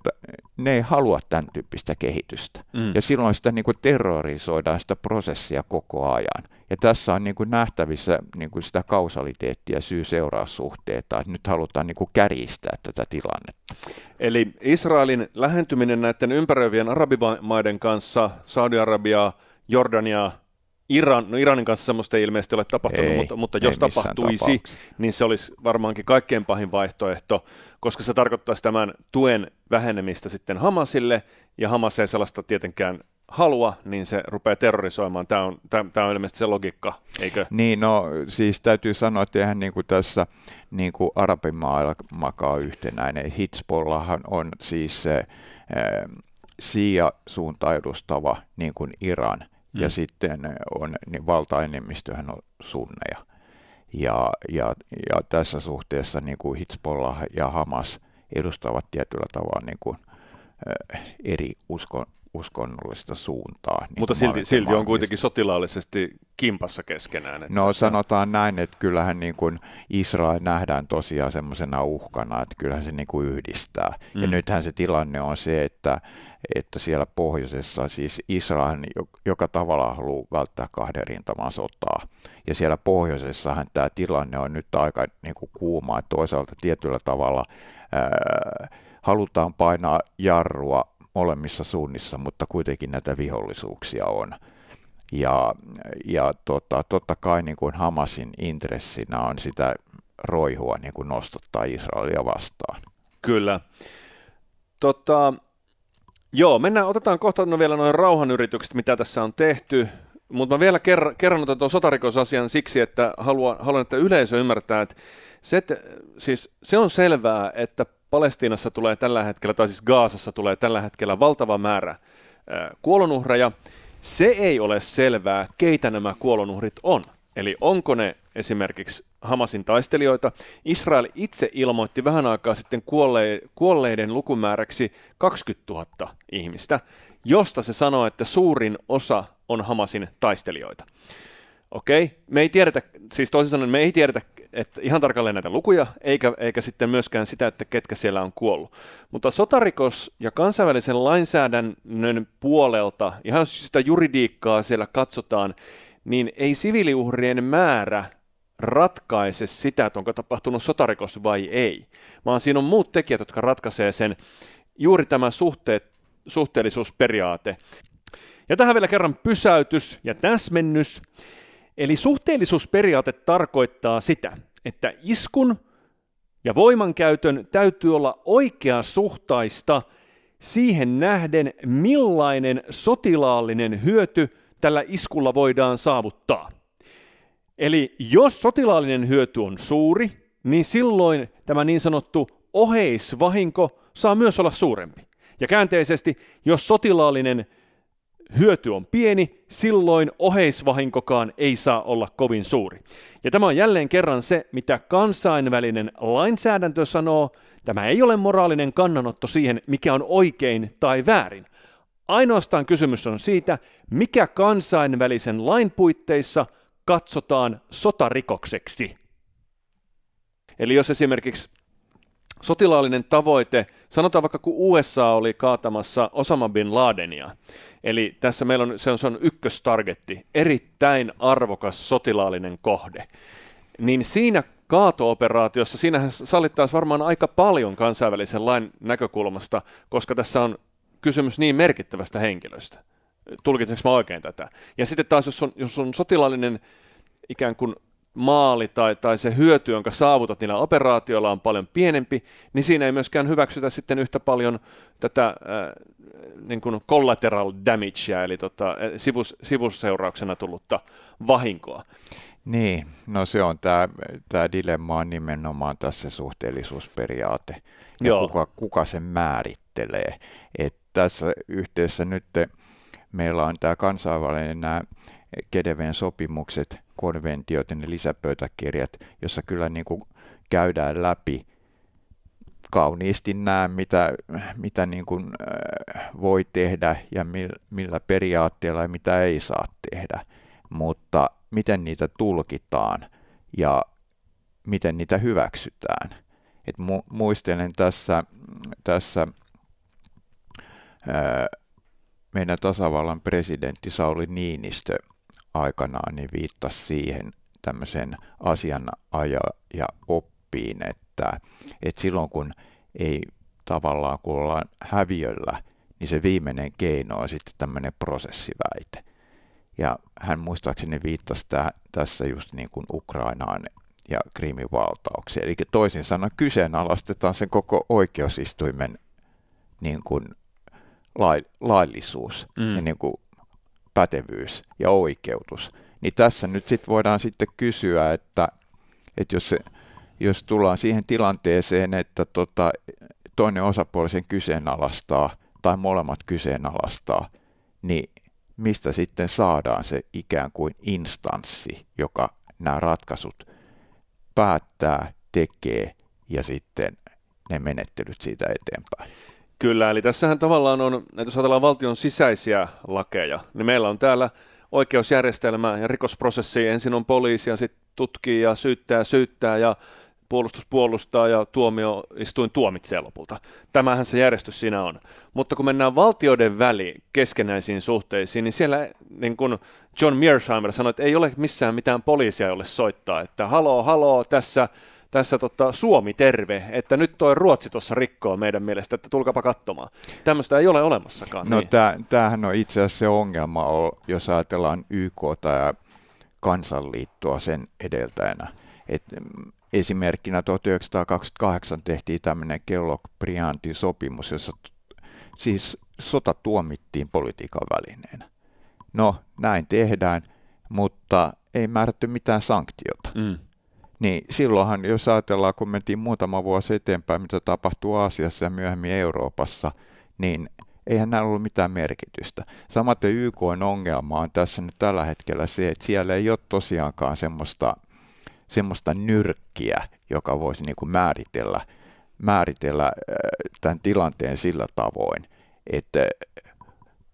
ne ei halua tämän tyyppistä kehitystä. Mm. Ja silloin sitä niin kuin terrorisoidaan sitä prosessia koko ajan. Ja tässä on niin kuin nähtävissä niin kuin sitä kausaliteettia, syy-seuraussuhteita, että nyt halutaan niin kuin kärjistää tätä tilannetta.
Eli Israelin lähentyminen näiden ympäröivien arabimaiden kanssa, Saudi-Arabia, Jordania, Iran, no Iranin kanssa semmoista ei ilmeisesti ole tapahtunut, ei, mutta, mutta jos tapahtuisi, niin se olisi varmaankin kaikkein pahin vaihtoehto, koska se tarkoittaisi tämän tuen vähenemistä sitten Hamasille, ja Hamas ei sellaista tietenkään halua, niin se rupeaa terrorisoimaan. Tämä on, tämä, tämä on ilmeisesti se logiikka, eikö?
Niin, no siis täytyy sanoa, että eihän niin kuin tässä niin kuin arabimaailma yhtenäinen. Hitsbollahan on siis se äh, Sia-suunta edustava niin kuin Iran, mm. ja sitten on, niin valtaenemmistöhän on sunneja. Ja, ja, ja tässä suhteessa niin kuin Hitsbollah ja Hamas edustavat tietyllä tavalla niin kuin, äh, eri uskon, uskonnollista suuntaa.
Niin Mutta silti, silti on kuitenkin sotilaallisesti kimpassa keskenään.
Että no sanotaan näin, että kyllähän niin kuin Israel nähdään tosiaan semmoisena uhkana, että kyllähän se niin kuin yhdistää. Mm. Ja nythän se tilanne on se, että, että siellä pohjoisessa siis Israel joka tavalla haluaa välttää kahden rintaman sotaa. Ja siellä pohjoisessahan tämä tilanne on nyt aika niin kuin kuuma, että toisaalta tietyllä tavalla ää, halutaan painaa jarrua molemmissa suunnissa, mutta kuitenkin näitä vihollisuuksia on. Ja, ja tota, totta kai niin kuin Hamasin intressinä on sitä roihua niin kuin nostottaa Israelia vastaan.
Kyllä. Tota, joo, mennään, otetaan kohta no vielä noin rauhanyritykset, mitä tässä on tehty. Mutta mä vielä kerran, kerran otan tuon sotarikosasian siksi, että haluan, haluan, että yleisö ymmärtää, että se, että, siis se on selvää, että Palestiinassa tulee tällä hetkellä, tai siis Gaasassa tulee tällä hetkellä valtava määrä kuolonuhreja. Se ei ole selvää, keitä nämä kuolonuhrit on. Eli onko ne esimerkiksi Hamasin taistelijoita? Israel itse ilmoitti vähän aikaa sitten kuolle- kuolleiden lukumääräksi 20 000 ihmistä, josta se sanoo, että suurin osa on Hamasin taistelijoita. Okei, me ei tiedetä, siis toisin sanoen me ei tiedetä että ihan tarkalleen näitä lukuja, eikä, eikä sitten myöskään sitä, että ketkä siellä on kuollut. Mutta sotarikos ja kansainvälisen lainsäädännön puolelta, ihan jos sitä juridiikkaa siellä katsotaan, niin ei siviiliuhrien määrä ratkaise sitä, että onko tapahtunut sotarikos vai ei, vaan siinä on muut tekijät, jotka ratkaisee sen juuri tämä suhteet, suhteellisuusperiaate. Ja tähän vielä kerran pysäytys ja täsmennys. Eli suhteellisuusperiaate tarkoittaa sitä, että iskun ja voimankäytön täytyy olla oikeasuhtaista siihen nähden, millainen sotilaallinen hyöty tällä iskulla voidaan saavuttaa. Eli jos sotilaallinen hyöty on suuri, niin silloin tämä niin sanottu oheisvahinko saa myös olla suurempi. Ja käänteisesti, jos sotilaallinen hyöty on pieni, silloin oheisvahinkokaan ei saa olla kovin suuri. Ja tämä on jälleen kerran se, mitä kansainvälinen lainsäädäntö sanoo. Tämä ei ole moraalinen kannanotto siihen, mikä on oikein tai väärin. Ainoastaan kysymys on siitä, mikä kansainvälisen lain puitteissa katsotaan sotarikokseksi. Eli jos esimerkiksi sotilaallinen tavoite, sanotaan vaikka kun USA oli kaatamassa Osama bin Ladenia, eli tässä meillä on, se on, se on ykköstargetti, erittäin arvokas sotilaallinen kohde, niin siinä kaato-operaatiossa, siinähän sallittaisiin varmaan aika paljon kansainvälisen lain näkökulmasta, koska tässä on kysymys niin merkittävästä henkilöstä. Tulkitsenko mä oikein tätä? Ja sitten taas, jos on, jos on sotilaallinen ikään kuin maali tai, tai se hyöty, jonka saavutat niillä operaatioilla on paljon pienempi, niin siinä ei myöskään hyväksytä sitten yhtä paljon tätä äh, niin kuin collateral damagea, eli tota, sivus, sivusseurauksena tullutta vahinkoa.
Niin, no se on tämä, tämä dilemma on nimenomaan tässä suhteellisuusperiaate, ja Joo. Kuka, kuka sen määrittelee. Et tässä yhteydessä nyt meillä on tämä kansainvälinen nämä Geneven sopimukset, konventiot ja ne lisäpöytäkirjat, jossa kyllä niin kuin käydään läpi kauniisti nämä, mitä, mitä niin kuin, äh, voi tehdä ja millä periaatteella ja mitä ei saa tehdä, mutta miten niitä tulkitaan ja miten niitä hyväksytään. Et mu- muistelen tässä, tässä ää, äh, meidän tasavallan presidentti Sauli Niinistö aikanaan niin viittasi siihen tämmöiseen asianaja ja oppiin, että, että silloin kun ei tavallaan kun ollaan häviöllä, niin se viimeinen keino on sitten tämmöinen prosessiväite. Ja hän muistaakseni viittasi tää, tässä just niin kuin Ukrainaan ja Krimin valtaukseen. Eli toisin sanoen kyseenalaistetaan sen koko oikeusistuimen niin kuin lai, laillisuus mm. ja niin kuin pätevyys ja oikeutus. Niin tässä nyt sit voidaan sitten kysyä, että, että jos, jos tullaan siihen tilanteeseen, että tota, toinen osapuoli sen kyseenalaistaa tai molemmat kyseenalaistaa, niin mistä sitten saadaan se ikään kuin instanssi, joka nämä ratkaisut päättää, tekee ja sitten ne menettelyt siitä eteenpäin.
Kyllä, eli tässähän tavallaan on, että jos ajatellaan valtion sisäisiä lakeja, niin meillä on täällä oikeusjärjestelmä ja rikosprosessi, ensin on poliisi ja sitten tutkii ja syyttää syyttää ja puolustus puolustaa ja tuomioistuin tuomitsee lopulta. Tämähän se järjestys siinä on. Mutta kun mennään valtioiden väliin keskenäisiin suhteisiin, niin siellä niin kuin John Mearsheimer sanoi, että ei ole missään mitään poliisia, jolle soittaa, että haloo, haloo, tässä tässä tota, Suomi terve, että nyt toi Ruotsi tuossa rikkoo meidän mielestä, että tulkapa katsomaan. Tämmöistä ei ole olemassakaan.
No
niin.
tämähän on itse asiassa se ongelma, jos ajatellaan YK tai kansanliittoa sen edeltäjänä. Et mm, esimerkkinä 1928 tehtiin tämmöinen Kellogg-Briandin sopimus, jossa siis sota tuomittiin politiikan välineenä. No, näin tehdään, mutta ei määrätty mitään sanktiota. Mm. Niin silloinhan, jos ajatellaan, kun mentiin muutama vuosi eteenpäin, mitä tapahtuu Aasiassa ja myöhemmin Euroopassa, niin eihän näillä ollut mitään merkitystä. Samaten YK on ongelma on tässä nyt tällä hetkellä se, että siellä ei ole tosiaankaan semmoista, semmoista nyrkkiä, joka voisi niin kuin määritellä, määritellä tämän tilanteen sillä tavoin, että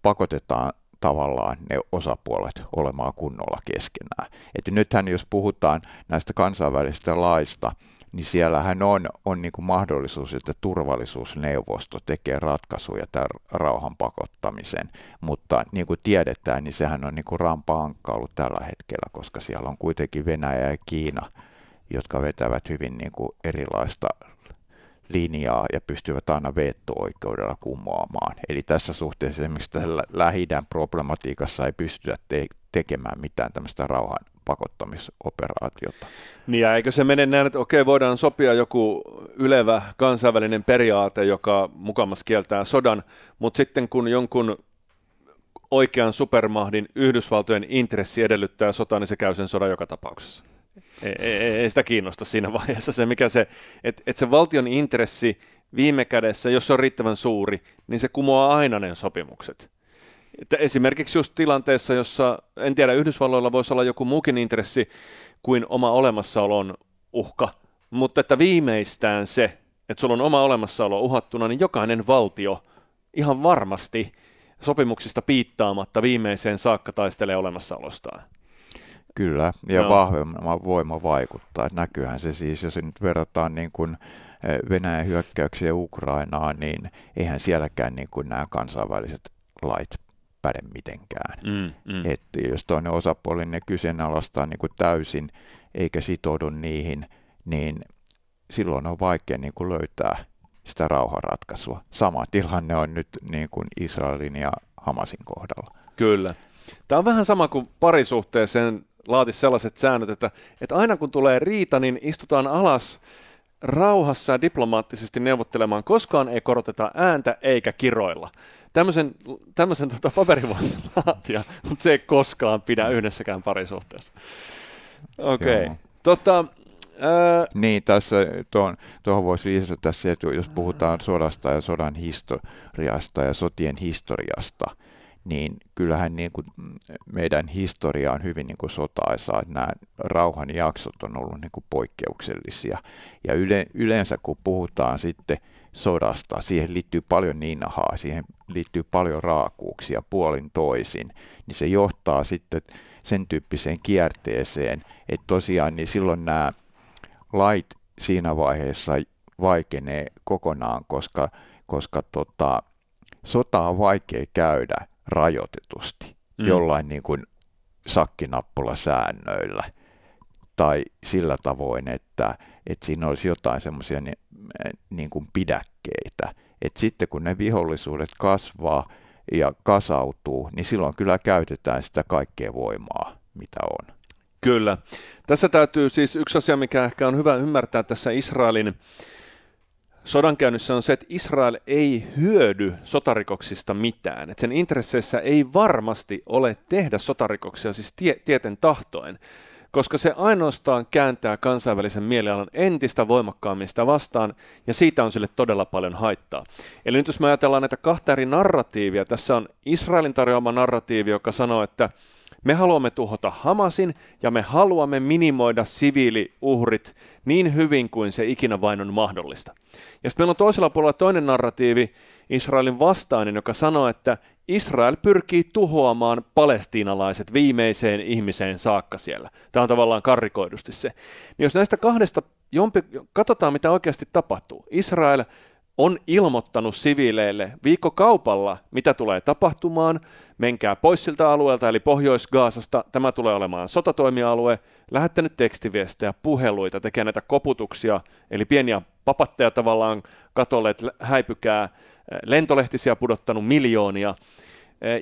pakotetaan tavallaan ne osapuolet olemaan kunnolla keskenään. Että nythän jos puhutaan näistä kansainvälisistä laista, niin siellähän on, on niin kuin mahdollisuus, että turvallisuusneuvosto tekee ratkaisuja tämän rauhan pakottamisen, mutta niin kuin tiedetään, niin sehän on niin kuin rampa ankka ollut tällä hetkellä, koska siellä on kuitenkin Venäjä ja Kiina, jotka vetävät hyvin niin kuin erilaista linjaa ja pystyvät aina veto-oikeudella kumoamaan. Eli tässä suhteessa esimerkiksi lähi problematiikassa ei pystytä te- tekemään mitään tämmöistä rauhan pakottamisoperaatiota.
Niin ja eikö se mene näin, että okei, voidaan sopia joku ylevä kansainvälinen periaate, joka mukamas kieltää sodan, mutta sitten kun jonkun oikean supermahdin Yhdysvaltojen intressi edellyttää sotaa, niin se käy sen sodan joka tapauksessa. Ei, ei, ei sitä kiinnosta siinä vaiheessa se, mikä se, että et se valtion intressi viime kädessä, jos se on riittävän suuri, niin se kumoaa aina ne sopimukset. Että esimerkiksi just tilanteessa, jossa, en tiedä, Yhdysvalloilla voisi olla joku muukin intressi kuin oma olemassaolon uhka, mutta että viimeistään se, että sulla on oma olemassaolo uhattuna, niin jokainen valtio ihan varmasti sopimuksista piittaamatta viimeiseen saakka taistelee olemassaolostaan.
Kyllä, ja no. vahvemman voima vaikuttaa. Näkyyhän se siis, jos nyt verrataan niin kuin eh, Venäjän hyökkäyksiä Ukrainaan, niin eihän sielläkään niin kuin nämä kansainväliset lait päde mitenkään. Mm, mm. Että jos toinen osapuoli ne kyseenalaistaa niin kuin täysin eikä sitoudu niihin, niin silloin on vaikea niin kuin löytää sitä rauhanratkaisua. Sama tilanne on nyt niin kuin Israelin ja Hamasin kohdalla.
Kyllä. Tämä on vähän sama kuin parisuhteeseen laatisi sellaiset säännöt, että, että aina kun tulee riita, niin istutaan alas rauhassa ja diplomaattisesti neuvottelemaan. Koskaan ei koroteta ääntä eikä kiroilla. Tämmöisen, tämmöisen tota, paperin voisi laatia, mutta se ei koskaan pidä yhdessäkään parisuhteessa. Okei. Okay. Tota,
Ää... Niin, tässä tuohon, tuohon voisi lisätä tässä, että jos puhutaan sodasta ja sodan historiasta ja sotien historiasta, niin kyllähän niin kuin meidän historia on hyvin niin kuin sotaisaa, että nämä rauhan jaksot on ollut niin kuin poikkeuksellisia. Ja yle, yleensä kun puhutaan sitten sodasta, siihen liittyy paljon niinahaa, siihen liittyy paljon raakuuksia puolin toisin, niin se johtaa sitten sen tyyppiseen kierteeseen, että tosiaan niin silloin nämä lait siinä vaiheessa vaikenee kokonaan, koska, koska tota, sota on vaikea käydä rajoitetusti, mm. jollain niin kuin sakkinappulasäännöillä tai sillä tavoin, että, että siinä olisi jotain semmoisia niin, niin kuin pidäkkeitä. Että sitten kun ne vihollisuudet kasvaa ja kasautuu, niin silloin kyllä käytetään sitä kaikkea voimaa, mitä on.
Kyllä. Tässä täytyy siis yksi asia, mikä ehkä on hyvä ymmärtää tässä Israelin sodankäynnissä on se, että Israel ei hyödy sotarikoksista mitään. Että sen intresseissä ei varmasti ole tehdä sotarikoksia, siis tie, tieten tahtoen, koska se ainoastaan kääntää kansainvälisen mielialan entistä voimakkaammin sitä vastaan, ja siitä on sille todella paljon haittaa. Eli nyt jos me ajatellaan näitä kahta eri narratiivia, tässä on Israelin tarjoama narratiivi, joka sanoo, että me haluamme tuhota Hamasin ja me haluamme minimoida siviiliuhrit niin hyvin kuin se ikinä vain on mahdollista. Ja sitten meillä on toisella puolella toinen narratiivi, Israelin vastainen, joka sanoo, että Israel pyrkii tuhoamaan palestiinalaiset viimeiseen ihmiseen saakka siellä. Tämä on tavallaan karrikoidusti se. Niin jos näistä kahdesta jompi, katsotaan, mitä oikeasti tapahtuu. Israel on ilmoittanut siviileille viikkokaupalla, mitä tulee tapahtumaan. Menkää pois siltä alueelta, eli Pohjois-Gaasasta. Tämä tulee olemaan sotatoimialue. Lähettänyt tekstiviestejä, puheluita, tekee näitä koputuksia, eli pieniä papatteja tavallaan katolle, että häipykää. Lentolehtisiä pudottanut miljoonia.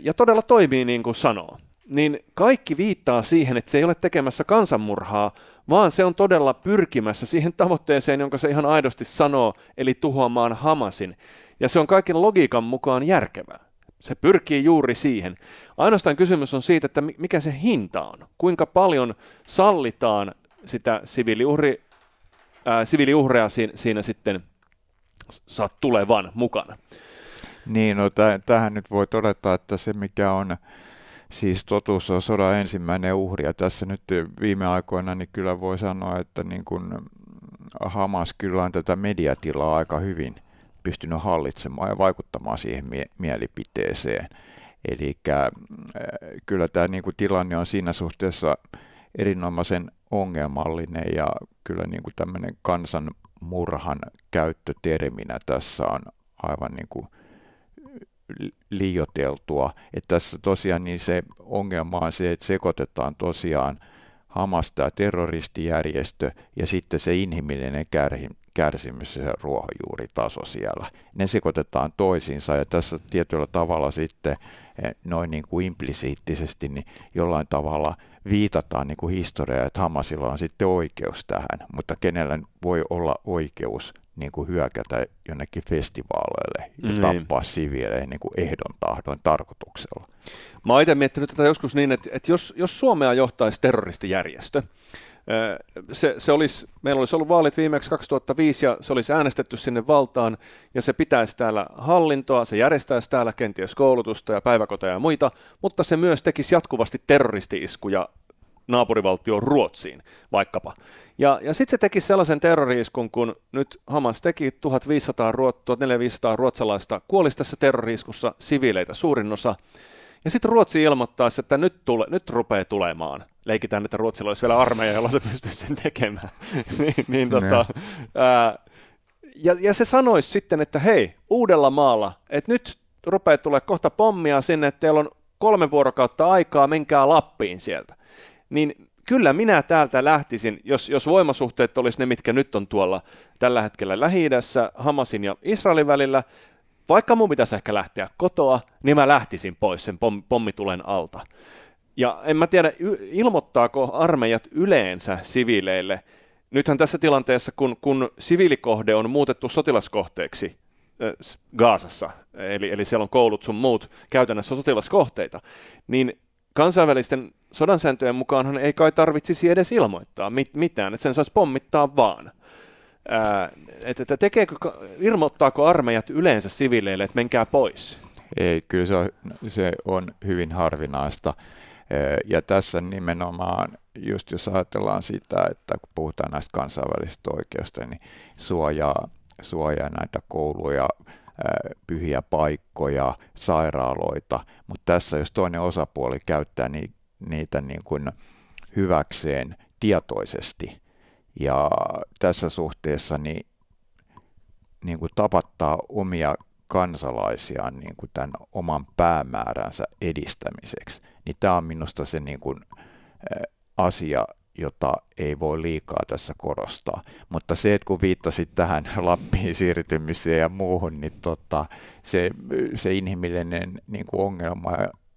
Ja todella toimii niin kuin sanoo niin kaikki viittaa siihen, että se ei ole tekemässä kansanmurhaa, vaan se on todella pyrkimässä siihen tavoitteeseen, jonka se ihan aidosti sanoo, eli tuhoamaan Hamasin. Ja se on kaiken logiikan mukaan järkevää. Se pyrkii juuri siihen. Ainoastaan kysymys on siitä, että mikä se hinta on. Kuinka paljon sallitaan sitä siviiliuhri, ää, siviiliuhreja siinä, siinä sitten saat tulevan mukana.
Niin, no täh- tähän nyt voi todeta, että se mikä on siis totuus on sodan ensimmäinen uhri. Ja tässä nyt viime aikoina niin kyllä voi sanoa, että niin kuin Hamas kyllä on tätä mediatilaa aika hyvin pystynyt hallitsemaan ja vaikuttamaan siihen mie- mielipiteeseen. Eli äh, kyllä tämä niin kuin tilanne on siinä suhteessa erinomaisen ongelmallinen ja kyllä niin kuin tämmöinen kansanmurhan käyttöterminä tässä on aivan niin kuin liioteltua. Että tässä tosiaan niin se ongelma on se, että sekoitetaan tosiaan Hamas tämä terroristijärjestö ja sitten se inhimillinen kärsimys ja ruohonjuuritaso siellä. Ne sekoitetaan toisiinsa ja tässä tietyllä tavalla sitten eh, noin niin kuin implisiittisesti niin jollain tavalla viitataan niin kuin historiaa, että Hamasilla on sitten oikeus tähän, mutta kenellä voi olla oikeus niin kuin hyökätä jonnekin festivaaleille ja niin. tappaa siviilejä niin kuin ehdon tahdon tarkoituksella.
Mä oon itse miettinyt tätä joskus niin, että, että jos, jos Suomea johtaisi terroristijärjestö, se, se olisi, meillä olisi ollut vaalit viimeksi 2005 ja se olisi äänestetty sinne valtaan ja se pitäisi täällä hallintoa, se järjestäisi täällä kenties koulutusta ja päiväkoteja ja muita, mutta se myös tekisi jatkuvasti terroristi-iskuja naapurivaltioon Ruotsiin vaikkapa. Ja, ja sitten se teki sellaisen terroriiskun, kun nyt Hamas teki 1500, 1400 ruotsalaista kuolisi tässä terroriiskussa, siviileitä suurin osa. Ja sitten Ruotsi ilmoittaisi, että nyt, tule, nyt rupeaa tulemaan. Leikitään, että Ruotsilla olisi vielä armeija, jolla se pystyisi sen tekemään. niin, niin, tota, ää, ja, ja se sanoisi sitten, että hei, uudella maalla, että nyt rupeaa tulee kohta pommia sinne, että teillä on kolme vuorokautta aikaa, menkää Lappiin sieltä niin kyllä minä täältä lähtisin, jos, jos voimasuhteet olisi ne, mitkä nyt on tuolla tällä hetkellä lähi Hamasin ja Israelin välillä, vaikka mun pitäisi ehkä lähteä kotoa, niin mä lähtisin pois sen pom- pommitulen alta. Ja en mä tiedä, ilmoittaako armeijat yleensä siviileille, nythän tässä tilanteessa, kun, kun siviilikohde on muutettu sotilaskohteeksi Gaasassa, eli, eli siellä on koulut sun muut käytännössä sotilaskohteita, niin kansainvälisten sodansääntöjen mukaanhan ei kai tarvitsisi edes ilmoittaa mit- mitään, että sen saisi pommittaa vaan. Ää, että, että tekeekö, ilmoittaako armeijat yleensä siviileille, että menkää pois?
Ei, kyllä se on, se on hyvin harvinaista. Ja tässä nimenomaan, just jos ajatellaan sitä, että kun puhutaan näistä kansainvälisistä oikeusta, niin suojaa, suojaa näitä kouluja, pyhiä paikkoja, sairaaloita, mutta tässä jos toinen osapuoli käyttää ni, niitä niin kuin hyväkseen tietoisesti. Ja tässä suhteessa niin, niin kuin tapattaa omia kansalaisiaan niin kuin tämän oman päämääränsä edistämiseksi, niin tämä on minusta se niin kuin, asia, jota ei voi liikaa tässä korostaa. Mutta se, että kun viittasit tähän Lappiin siirtymiseen ja muuhun, niin tota, se, se inhimillinen niin kuin ongelma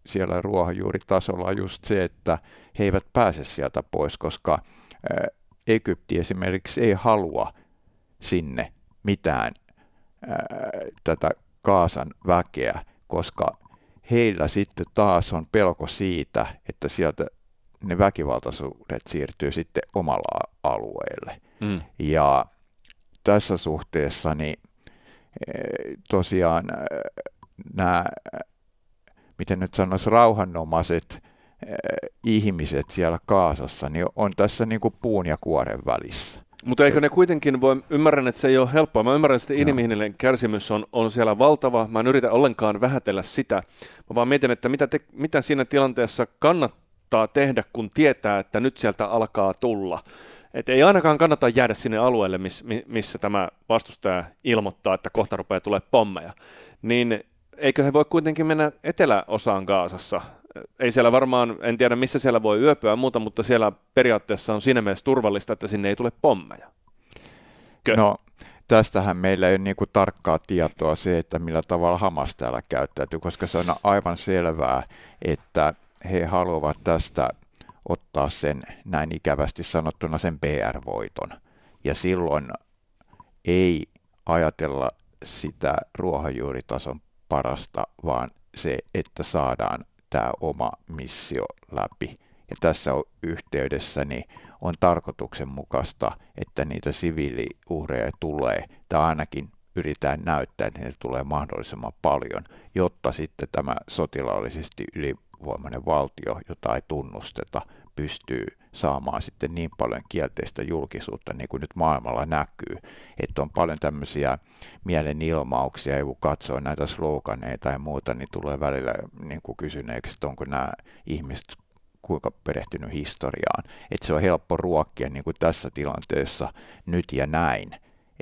siellä ruohonjuuritasolla on just se, että he eivät pääse sieltä pois, koska Egypti esimerkiksi ei halua sinne mitään ää, tätä Kaasan väkeä, koska heillä sitten taas on pelko siitä, että sieltä ne väkivaltaisuudet siirtyy sitten omalla alueelle. Mm. Ja tässä suhteessa niin eh, tosiaan eh, nämä, miten nyt sanoisi, rauhanomaiset eh, ihmiset siellä Kaasassa, niin on tässä niin kuin puun ja kuoren välissä.
Mutta eikö ne kuitenkin voi, ymmärrän, että se ei ole helppoa. Mä ymmärrän, että inhimillinen kärsimys on, on siellä valtava. Mä en yritä ollenkaan vähätellä sitä. Mä vaan mietin, että mitä, te, mitä siinä tilanteessa kannattaa kannattaa tehdä, kun tietää, että nyt sieltä alkaa tulla. Et ei ainakaan kannata jäädä sinne alueelle, miss, missä tämä vastustaja ilmoittaa, että kohta rupeaa tulee pommeja. Niin eikö he voi kuitenkin mennä eteläosaan Gaasassa? Ei siellä varmaan, en tiedä missä siellä voi yöpyä muuta, mutta siellä periaatteessa on siinä mielessä turvallista, että sinne ei tule pommeja.
Kö? No, tästähän meillä ei ole niin tarkkaa tietoa se, että millä tavalla Hamas täällä käyttäytyy, koska se on aivan selvää, että he haluavat tästä ottaa sen näin ikävästi sanottuna sen PR-voiton. Ja silloin ei ajatella sitä ruohonjuuritason parasta, vaan se, että saadaan tämä oma missio läpi. Ja tässä yhteydessä niin on tarkoituksenmukaista, että niitä siviiliuhreja tulee, tai ainakin yritetään näyttää, että niitä tulee mahdollisimman paljon, jotta sitten tämä sotilaallisesti ylivoimainen valtio, jota ei tunnusteta, pystyy saamaan sitten niin paljon kielteistä julkisuutta, niin kuin nyt maailmalla näkyy, että on paljon tämmöisiä mielenilmauksia, ja kun katsoo näitä sloganeita ja muuta, niin tulee välillä niin kuin kysyneeksi, että onko nämä ihmiset kuinka perehtynyt historiaan. Että se on helppo ruokkia niin kuin tässä tilanteessa nyt ja näin.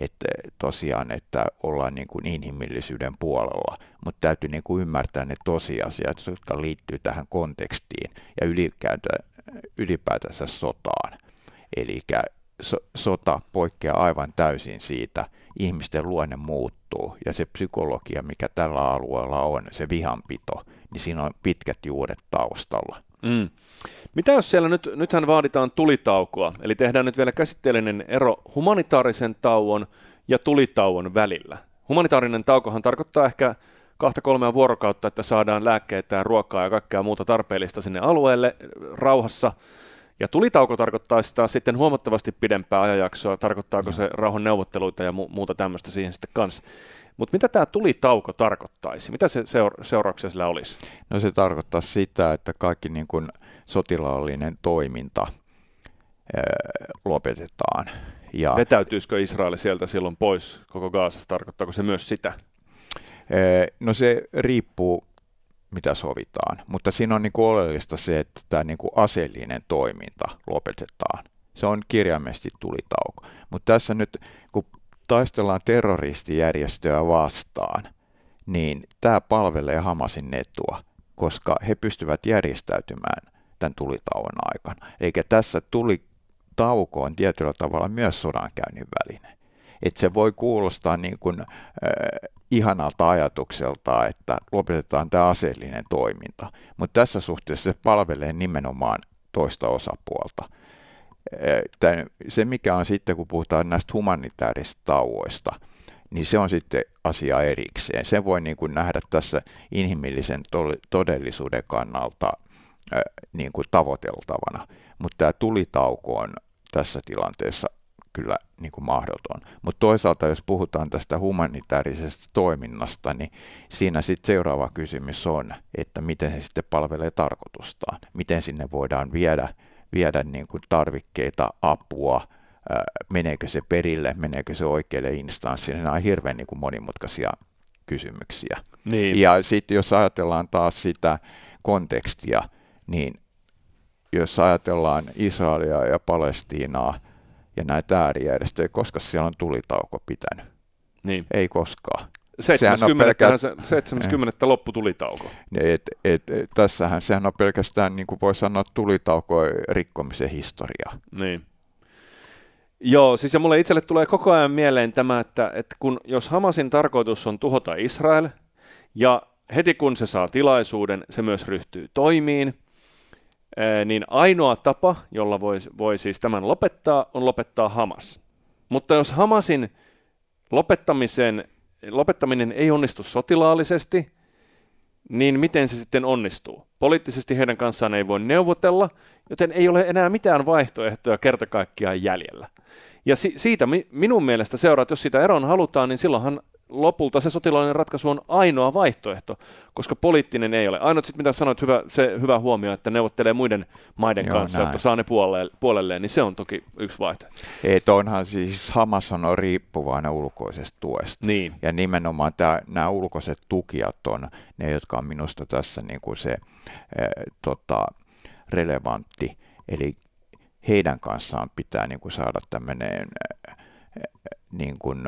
Että tosiaan, että ollaan niin kuin inhimillisyyden puolella, mutta täytyy niin kuin ymmärtää ne tosiasiat, jotka liittyy tähän kontekstiin ja ylipäätänsä sotaan. Eli so, sota poikkeaa aivan täysin siitä, ihmisten luonne muuttuu ja se psykologia, mikä tällä alueella on, se vihanpito, niin siinä on pitkät juuret taustalla. Mm.
Mitä jos siellä nyt, nythän vaaditaan tulitaukoa, eli tehdään nyt vielä käsitteellinen ero humanitaarisen tauon ja tulitauon välillä. Humanitaarinen taukohan tarkoittaa ehkä kahta kolmea vuorokautta, että saadaan lääkkeitä ja ruokaa ja kaikkea muuta tarpeellista sinne alueelle rauhassa. Ja tulitauko tarkoittaa sitä sitten huomattavasti pidempää ajanjaksoa, tarkoittaako se rauhan neuvotteluita ja mu- muuta tämmöistä siihen sitten kanssa. Mutta mitä tämä tulitauko tarkoittaisi? Mitä se seura- seurauksia sillä olisi?
No se tarkoittaa sitä, että kaikki niin kuin sotilaallinen toiminta ää, lopetetaan.
Ja Vetäytyisikö Israel sieltä silloin pois koko Gaasasta? Tarkoittaako se myös sitä?
Ää, no se riippuu mitä sovitaan, mutta siinä on niin kuin oleellista se, että tämä niin kuin aseellinen toiminta lopetetaan. Se on kirjaimesti tulitauko. Mutta tässä nyt, kun taistellaan terroristijärjestöä vastaan, niin tämä palvelee Hamasin etua, koska he pystyvät järjestäytymään tämän tulitauon aikana. Eikä tässä tulitauko on tietyllä tavalla myös sodankäynnin väline. Et se voi kuulostaa niin kuin, äh, ihanalta ajatukselta, että lopetetaan tämä aseellinen toiminta, mutta tässä suhteessa se palvelee nimenomaan toista osapuolta – Se, mikä on sitten, kun puhutaan näistä humanitaarisista tauoista, niin se on sitten asia erikseen. Sen voi niin kuin nähdä tässä inhimillisen todellisuuden kannalta niin kuin tavoiteltavana, mutta tämä tulitauko on tässä tilanteessa kyllä niin kuin mahdoton. Mutta toisaalta, jos puhutaan tästä humanitaarisesta toiminnasta, niin siinä sitten seuraava kysymys on, että miten se sitten palvelee tarkoitustaan, miten sinne voidaan viedä viedä niin kuin tarvikkeita, apua, meneekö se perille, meneekö se oikealle instanssille. Nämä on hirveän niin kuin monimutkaisia kysymyksiä. Niin. Ja sitten jos ajatellaan taas sitä kontekstia, niin jos ajatellaan Israelia ja Palestiinaa ja näitä äärijärjestöjä, koska siellä on tulitauko pitänyt? Niin. Ei koskaan.
70. Pelkä... 70. loppu tulitauko.
Et, et, et, tässähän sehän on pelkästään, niin kuin voi sanoa, tulitauko rikkomisen historia.
Niin. Joo, siis ja mulle itselle tulee koko ajan mieleen tämä, että, että kun, jos Hamasin tarkoitus on tuhota Israel, ja heti kun se saa tilaisuuden, se myös ryhtyy toimiin, niin ainoa tapa, jolla voi, voi siis tämän lopettaa, on lopettaa Hamas. Mutta jos Hamasin lopettamisen lopettaminen ei onnistu sotilaallisesti, niin miten se sitten onnistuu? Poliittisesti heidän kanssaan ei voi neuvotella, joten ei ole enää mitään vaihtoehtoja kerta kaikkiaan jäljellä. Ja si- siitä mi- minun mielestä seuraa, että jos sitä eron halutaan, niin silloinhan lopulta se sotilaallinen ratkaisu on ainoa vaihtoehto, koska poliittinen ei ole. Ainoa sitten, mitä sanoit, hyvä, se hyvä huomio, että neuvottelee muiden maiden Joo, kanssa, näin. että saa ne puolelle, puolelleen, niin se on toki yksi vaihtoehto.
Ei, onhan siis Hamas on riippuvainen ulkoisesta tuesta. Niin. Ja nimenomaan tämä, nämä ulkoiset tukijat on ne, jotka on minusta tässä niin kuin se äh, tota, relevantti. Eli heidän kanssaan pitää niin kuin saada tämmöinen niin kuin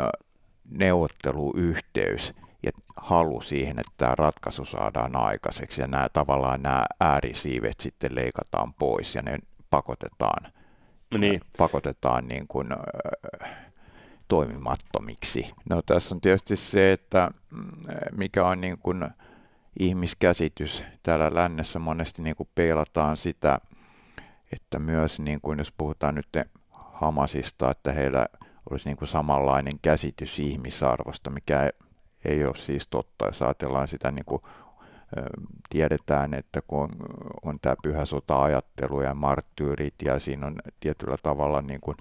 neuvotteluyhteys ja halu siihen, että tämä ratkaisu saadaan aikaiseksi ja nämä tavallaan nämä äärisiivet sitten leikataan pois ja ne pakotetaan, niin. pakotetaan niin kuin, toimimattomiksi. No tässä on tietysti se, että mm, mikä on niin kuin ihmiskäsitys täällä lännessä monesti niin kuin peilataan sitä, että myös niin kuin jos puhutaan nyt Hamasista, että heillä olisi niin kuin samanlainen käsitys ihmisarvosta, mikä ei ole siis totta, jos ajatellaan sitä niin kuin tiedetään, että kun on, on tämä pyhä sota-ajattelu ja marttyyrit ja siinä on tietyllä tavalla niin kuin,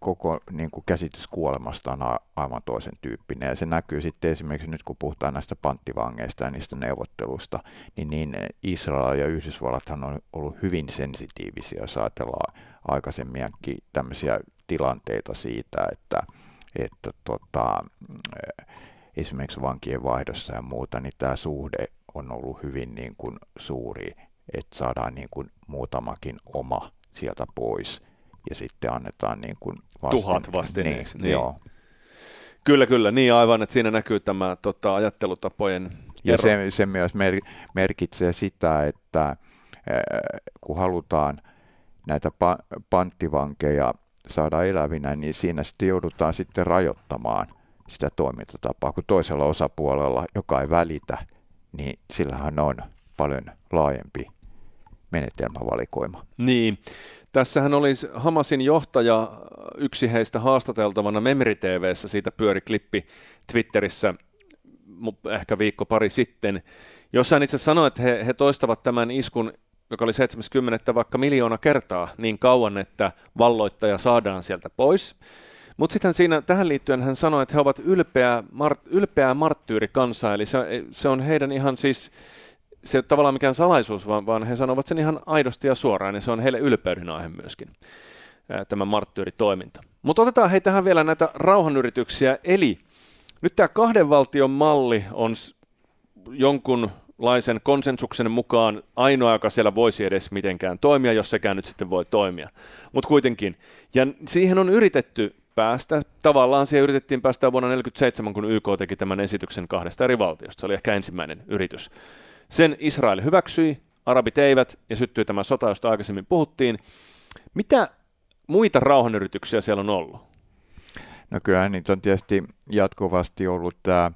koko niin kuin käsitys kuolemasta on aivan toisen tyyppinen. Ja se näkyy sitten esimerkiksi nyt, kun puhutaan näistä panttivangeista ja niistä neuvotteluista, niin, niin Israel ja Yhdysvallathan on ollut hyvin sensitiivisiä, jos ajatellaan aikaisemminkin tämmöisiä tilanteita siitä, että, että tota, esimerkiksi vankien vaihdossa ja muuta, niin tämä suhde on ollut hyvin niin kuin suuri, että saadaan niin kuin muutamakin oma sieltä pois ja sitten annetaan niin kuin
vastin, tuhat vastineeksi. Niin, niin. Joo. Kyllä, kyllä, niin aivan, että siinä näkyy tämä tota, ajattelutapojen
Ja ero. se, se myös mer- merkitsee sitä, että kun halutaan näitä pa- panttivankeja saada elävinä, niin siinä sitten joudutaan sitten rajoittamaan sitä toimintatapaa, kun toisella osapuolella, joka ei välitä, niin sillähän on paljon laajempi menetelmävalikoima.
Niin, Tässähän oli Hamasin johtaja, yksi heistä haastateltavana Memri TVssä, siitä pyöri klippi Twitterissä ehkä viikko pari sitten, jossa hän itse sanoi, että he, he toistavat tämän iskun, joka oli 70. vaikka miljoona kertaa niin kauan, että valloittaja saadaan sieltä pois. Mutta sitten siinä, tähän liittyen hän sanoi, että he ovat ylpeä, mart, ylpeää marttyyrikansa, eli se, se on heidän ihan siis se ei ole tavallaan mikään salaisuus, vaan, vaan he sanovat sen ihan aidosti ja suoraan, ja se on heille ylpeyden aihe myöskin, tämä marttyyritoiminta. Mutta otetaan hei tähän vielä näitä rauhanyrityksiä, eli nyt tämä kahden valtion malli on jonkunlaisen konsensuksen mukaan ainoa, joka siellä voisi edes mitenkään toimia, jos sekään nyt sitten voi toimia. Mutta kuitenkin. Ja siihen on yritetty päästä. Tavallaan siihen yritettiin päästä vuonna 1947, kun YK teki tämän esityksen kahdesta eri valtiosta. Se oli ehkä ensimmäinen yritys. Sen Israel hyväksyi, arabit eivät, ja syttyi tämä sota, josta aikaisemmin puhuttiin. Mitä muita rauhanyrityksiä siellä on ollut?
No kyllä niitä on tietysti jatkuvasti ollut tämä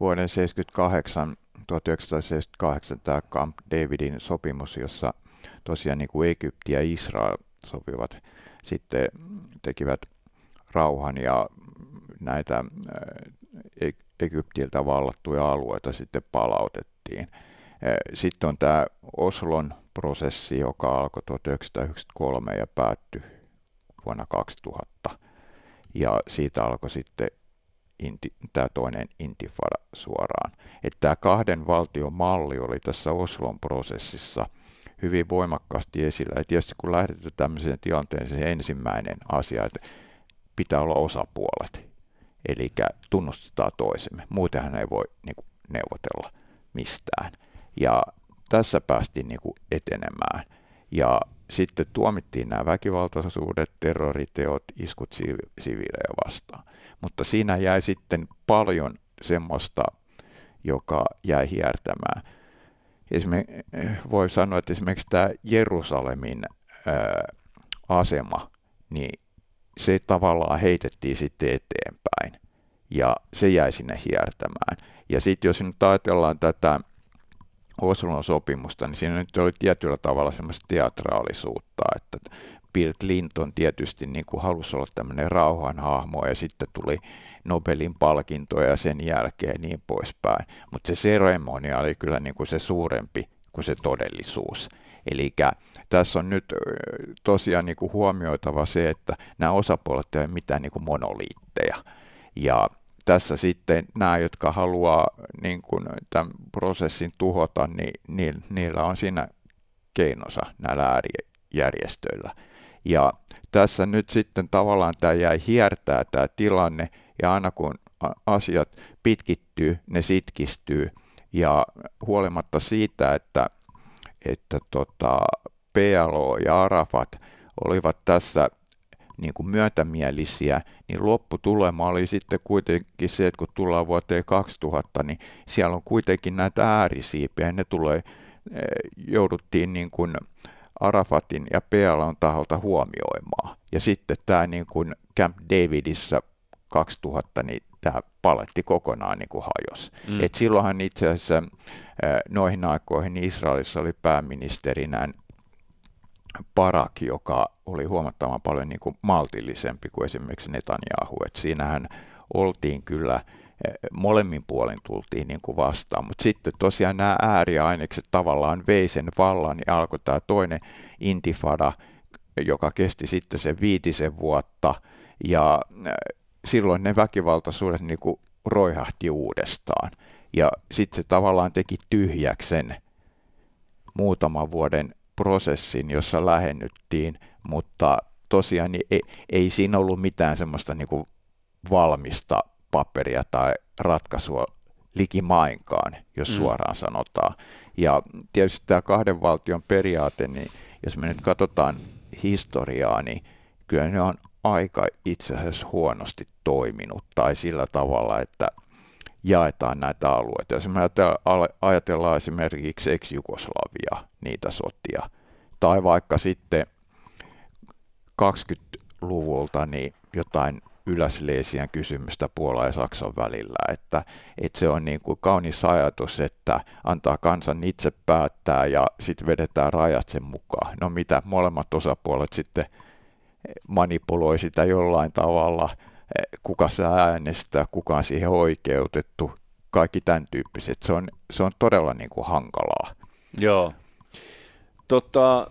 vuoden 78, 1978 tämä Camp Davidin sopimus, jossa tosiaan niin kuin Egypti ja Israel sopivat sitten tekivät rauhan ja näitä Egyptiltä vallattuja alueita sitten palautettiin. Sitten on tämä Oslon prosessi, joka alkoi 1993 ja päättyi vuonna 2000. Ja siitä alkoi sitten inti, tämä toinen intifada suoraan. Että tämä kahden valtion malli oli tässä Oslon prosessissa hyvin voimakkaasti esillä. Ja tietysti kun lähdetään tämmöiseen tilanteeseen, se ensimmäinen asia, että pitää olla osapuolet. Eli tunnustetaan toisemme. Muutenhan ei voi niin kuin, neuvotella mistään. Ja tässä päästiin niin kuin etenemään. Ja sitten tuomittiin nämä väkivaltaisuudet, terroriteot, iskut siviilejä vastaan. Mutta siinä jäi sitten paljon semmoista, joka jäi hiertämään. Esimerkiksi voi sanoa, että esimerkiksi tämä Jerusalemin ää, asema, niin se tavallaan heitettiin sitten eteenpäin ja se jäi sinne hiertämään. Ja sitten jos nyt ajatellaan tätä Oslon sopimusta, niin siinä nyt oli tietyllä tavalla semmoista teatraalisuutta, että Bill Clinton tietysti niin kuin halusi olla tämmöinen rauhanhahmo ja sitten tuli Nobelin palkintoja ja sen jälkeen niin poispäin. Mutta se seremonia oli kyllä niin kuin se suurempi kuin se todellisuus. Eli tässä on nyt tosiaan niin kuin huomioitava se, että nämä osapuolet eivät mitään niin kuin monoliitteja. Ja tässä sitten nämä, jotka haluaa niin kuin tämän prosessin tuhota, niin, niin niillä on siinä keinonsa näillä äärijärjestöillä. Ja tässä nyt sitten tavallaan tämä jäi hiertää tämä tilanne, ja aina kun asiat pitkittyy, ne sitkistyy, ja huolimatta siitä, että, että tota, PLO ja Arafat olivat tässä niin kuin myötämielisiä, niin lopputulema oli sitten kuitenkin se, että kun tullaan vuoteen 2000, niin siellä on kuitenkin näitä äärisiipiä, ja ne tulee, eh, jouduttiin niin kuin Arafatin ja PLOn taholta huomioimaan. Ja sitten tämä niin kuin Camp Davidissa 2000, niin tämä paletti kokonaan niin kuin hajosi. Mm. Et silloinhan itse asiassa eh, noihin aikoihin Israelissa oli pääministerinä Parak, joka oli huomattavan paljon niin kuin maltillisempi kuin esimerkiksi Netanyahu. Et siinähän oltiin kyllä, eh, molemmin puolin tultiin niin kuin vastaan, mutta sitten tosiaan nämä ääriainekset tavallaan vei sen vallan ja alkoi tämä toinen intifada, joka kesti sitten sen viitisen vuotta. Ja eh, silloin ne väkivaltaisuudet niin kuin roihahti uudestaan. Ja sitten se tavallaan teki tyhjäksen muutaman vuoden prosessin, jossa lähennyttiin, mutta tosiaan niin ei, ei siinä ollut mitään semmoista niin kuin valmista paperia tai ratkaisua likimainkaan, jos mm. suoraan sanotaan. Ja tietysti tämä kahden valtion periaate, niin jos me nyt katsotaan historiaa, niin kyllä ne on aika itse asiassa huonosti toiminut tai sillä tavalla, että jaetaan näitä alueita. Jos me ajatellaan esimerkiksi ex-Jugoslavia, niitä sotia, tai vaikka sitten 20-luvulta niin jotain Yläsleesian kysymystä Puola ja Saksan välillä, että, että se on niin kuin kaunis ajatus, että antaa kansan itse päättää ja sitten vedetään rajat sen mukaan. No mitä, molemmat osapuolet sitten manipuloi sitä jollain tavalla, kuka saa äänestää, kuka on siihen oikeutettu, kaikki tämän tyyppiset. Se on, se on todella niin kuin hankalaa.
Joo. Tota,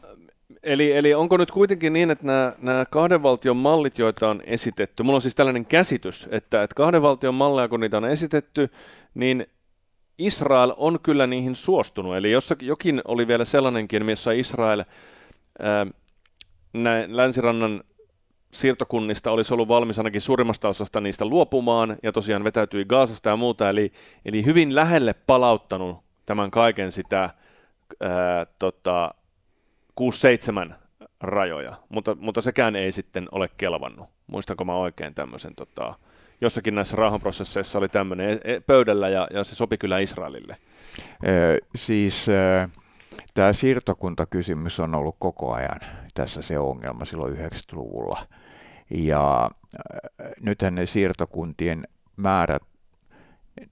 eli, eli onko nyt kuitenkin niin, että nämä, nämä kahden valtion mallit, joita on esitetty, mulla on siis tällainen käsitys, että, että kahden valtion malleja, kun niitä on esitetty, niin Israel on kyllä niihin suostunut. Eli jossakin, jokin oli vielä sellainenkin, missä Israel ää, näin, länsirannan siirtokunnista olisi ollut valmis ainakin suurimmasta osasta niistä luopumaan ja tosiaan vetäytyi Gaasasta ja muuta, eli, eli hyvin lähelle palauttanut tämän kaiken sitä tota, 6-7 rajoja, mutta, mutta sekään ei sitten ole kelvannut. Muistanko mä oikein tämmöisen, tota, jossakin näissä rauhanprosesseissa oli tämmöinen e, e, pöydällä ja, ja se sopi kyllä Israelille.
Ee, siis äh, tämä siirtokuntakysymys on ollut koko ajan tässä se ongelma silloin 90-luvulla. Ja äh, nythän ne siirtokuntien määrät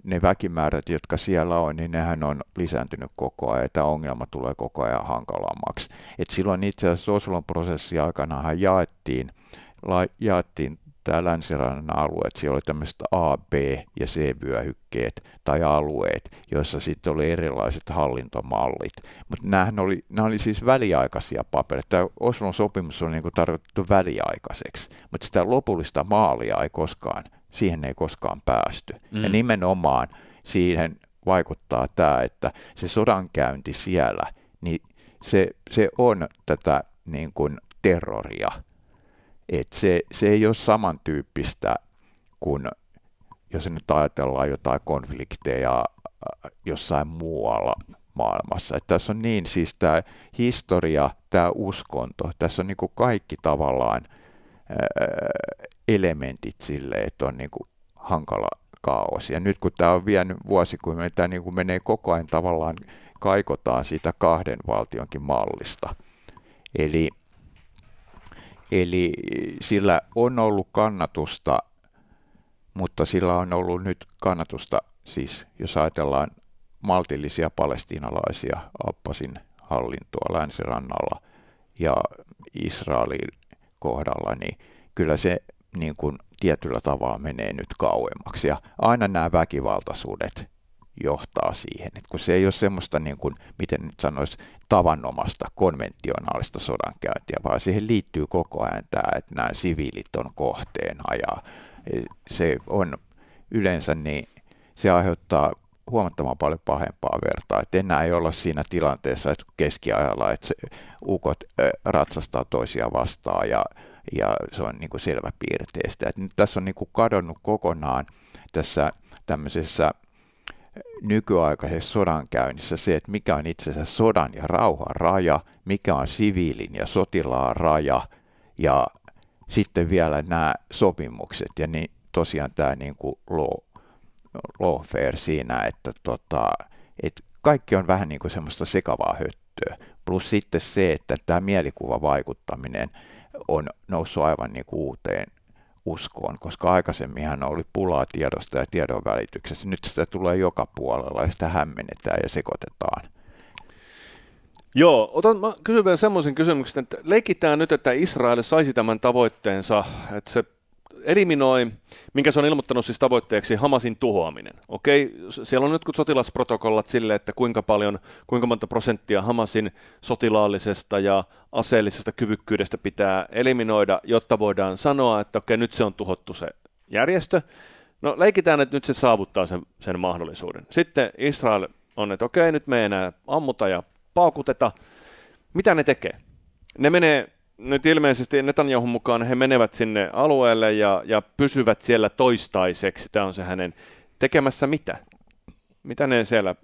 ne väkimäärät, jotka siellä on, niin nehän on lisääntynyt koko ajan, ja tämä ongelma tulee koko ajan hankalammaksi. Et silloin itse asiassa Oslon prosessi aikanahan jaettiin, la, jaettiin tämä länsirannan alue, että siellä oli tämmöiset A, B ja C-vyöhykkeet tai alueet, joissa sitten oli erilaiset hallintomallit. Mutta nämähän oli, nämä oli siis väliaikaisia papereita. Tämä Oslon sopimus oli niin tarkoitettu väliaikaiseksi, mutta sitä lopullista maalia ei koskaan siihen ei koskaan päästy. Mm. Ja nimenomaan siihen vaikuttaa tämä, että se sodankäynti siellä, niin se, se on tätä niin kuin terroria. Et se, se ei ole samantyyppistä kuin jos nyt ajatellaan jotain konflikteja jossain muualla maailmassa. Et tässä on niin siis tämä historia, tämä uskonto, tässä on niin kuin kaikki tavallaan elementit sille, että on niin kuin hankala kaos. Ja nyt kun tämä on vienyt vuosikymmen, tämä niin kuin menee koko ajan tavallaan, kaikotaan siitä kahden valtionkin mallista. Eli, eli sillä on ollut kannatusta, mutta sillä on ollut nyt kannatusta, siis jos ajatellaan maltillisia palestiinalaisia Abbasin hallintoa länsirannalla ja Israelin kohdalla, niin kyllä se niin kuin tietyllä tavalla menee nyt kauemmaksi. Ja aina nämä väkivaltaisuudet johtaa siihen, että kun se ei ole semmoista, niin kuin, miten nyt sanoisi, tavanomasta, konventionaalista sodankäyntiä, vaan siihen liittyy koko ajan tämä, että nämä siviilit on kohteena ja se on yleensä niin, se aiheuttaa huomattavan paljon pahempaa vertaa. Että enää ei olla siinä tilanteessa, että keskiajalla, että se ukot ratsastaa toisia vastaan ja ja se on niin kuin selvä piirteistä. Et nyt tässä on niin kuin kadonnut kokonaan tässä tämmöisessä nykyaikaisessa sodankäynnissä se, että mikä on itse asiassa sodan ja rauhan raja, mikä on siviilin ja sotilaan raja ja sitten vielä nämä sopimukset ja niin tosiaan tämä niin kuin law, lawfare siinä, että tota, et kaikki on vähän niin kuin semmoista sekavaa höttöä. Plus sitten se, että tämä mielikuvavaikuttaminen on noussut aivan niin kuin uuteen uskoon, koska aikaisemminhan oli pulaa tiedosta ja tiedon välityksessä. Nyt sitä tulee joka puolella ja sitä hämmennetään ja sekoitetaan.
Joo, otan, mä kysyn vielä semmoisen kysymyksen, että leikitään nyt, että Israel saisi tämän tavoitteensa, että se eliminoi, minkä se on ilmoittanut siis tavoitteeksi, Hamasin tuhoaminen. Okei, siellä on nyt sotilasprotokollat sille, että kuinka paljon, kuinka monta prosenttia Hamasin sotilaallisesta ja aseellisesta kyvykkyydestä pitää eliminoida, jotta voidaan sanoa, että okei, nyt se on tuhottu se järjestö. No leikitään, että nyt se saavuttaa sen, sen mahdollisuuden. Sitten Israel on, että okei, nyt me ei enää ammuta ja paukuteta. Mitä ne tekee? Ne menee nyt ilmeisesti Netanyahun mukaan he menevät sinne alueelle ja, ja pysyvät siellä toistaiseksi. Tämä on se hänen tekemässä mitä? Mitä ne siellä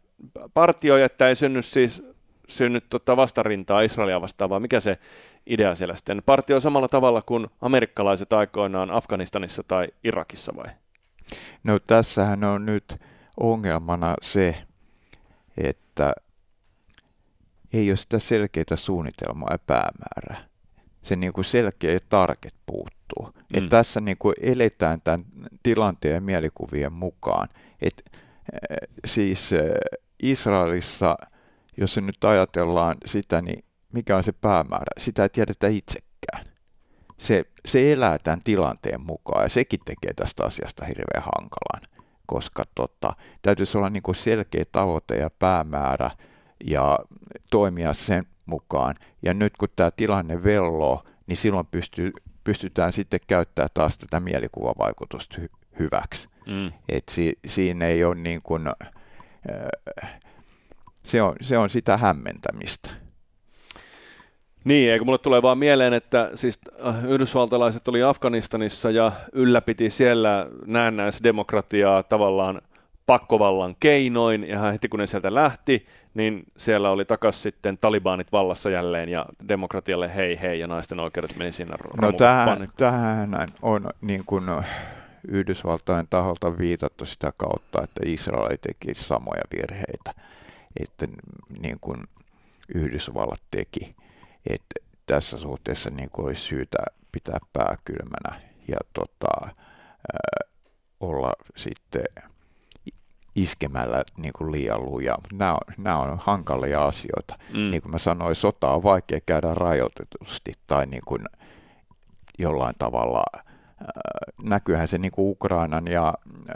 partioi, että ei synny siis synny tota vastarintaa Israelia vastaan, vaan mikä se idea siellä sitten? Partioi samalla tavalla kuin amerikkalaiset aikoinaan Afganistanissa tai Irakissa vai?
No tässähän on nyt ongelmana se, että ei ole sitä selkeitä suunnitelmaa ja päämäärää se niin kuin selkeä target puuttuu. Mm. Et tässä niin kuin eletään tämän tilanteen ja mielikuvien mukaan. Et, äh, siis äh, Israelissa, jos nyt ajatellaan sitä, niin mikä on se päämäärä? Sitä ei tiedetä itsekään. Se, se elää tämän tilanteen mukaan ja sekin tekee tästä asiasta hirveän hankalan, koska tota, täytyisi olla niin kuin selkeä tavoite ja päämäärä ja toimia sen mukaan. Ja nyt kun tämä tilanne velloo, niin silloin pystyy, pystytään sitten käyttämään taas tätä mielikuvavaikutusta hy- hyväksi. Mm. Et si, siinä ei ole niin kuin, äh, se, on, se on sitä hämmentämistä.
Niin, eikö mulle tulee vaan mieleen, että siis äh, yhdysvaltalaiset oli Afganistanissa ja ylläpiti siellä näennäisdemokratiaa tavallaan pakkovallan keinoin, ja heti kun ne sieltä lähti, niin siellä oli takas sitten talibanit vallassa jälleen, ja demokratialle hei hei, ja naisten oikeudet meni siinä
No tähän, tähän on niin kuin Yhdysvaltain taholta viitattu sitä kautta, että Israel teki samoja virheitä, että niin kuin Yhdysvallat teki. Että tässä suhteessa niin kuin olisi syytä pitää pää kylmänä ja tota, äh, olla sitten iskemällä niin kuin liian lujaa. Nämä on, nämä on hankalia asioita. Mm. Niin kuin mä sanoin, sota on vaikea käydä rajoitetusti tai niin kuin jollain tavalla äh, näkyyhän se niin kuin Ukrainan ja äh,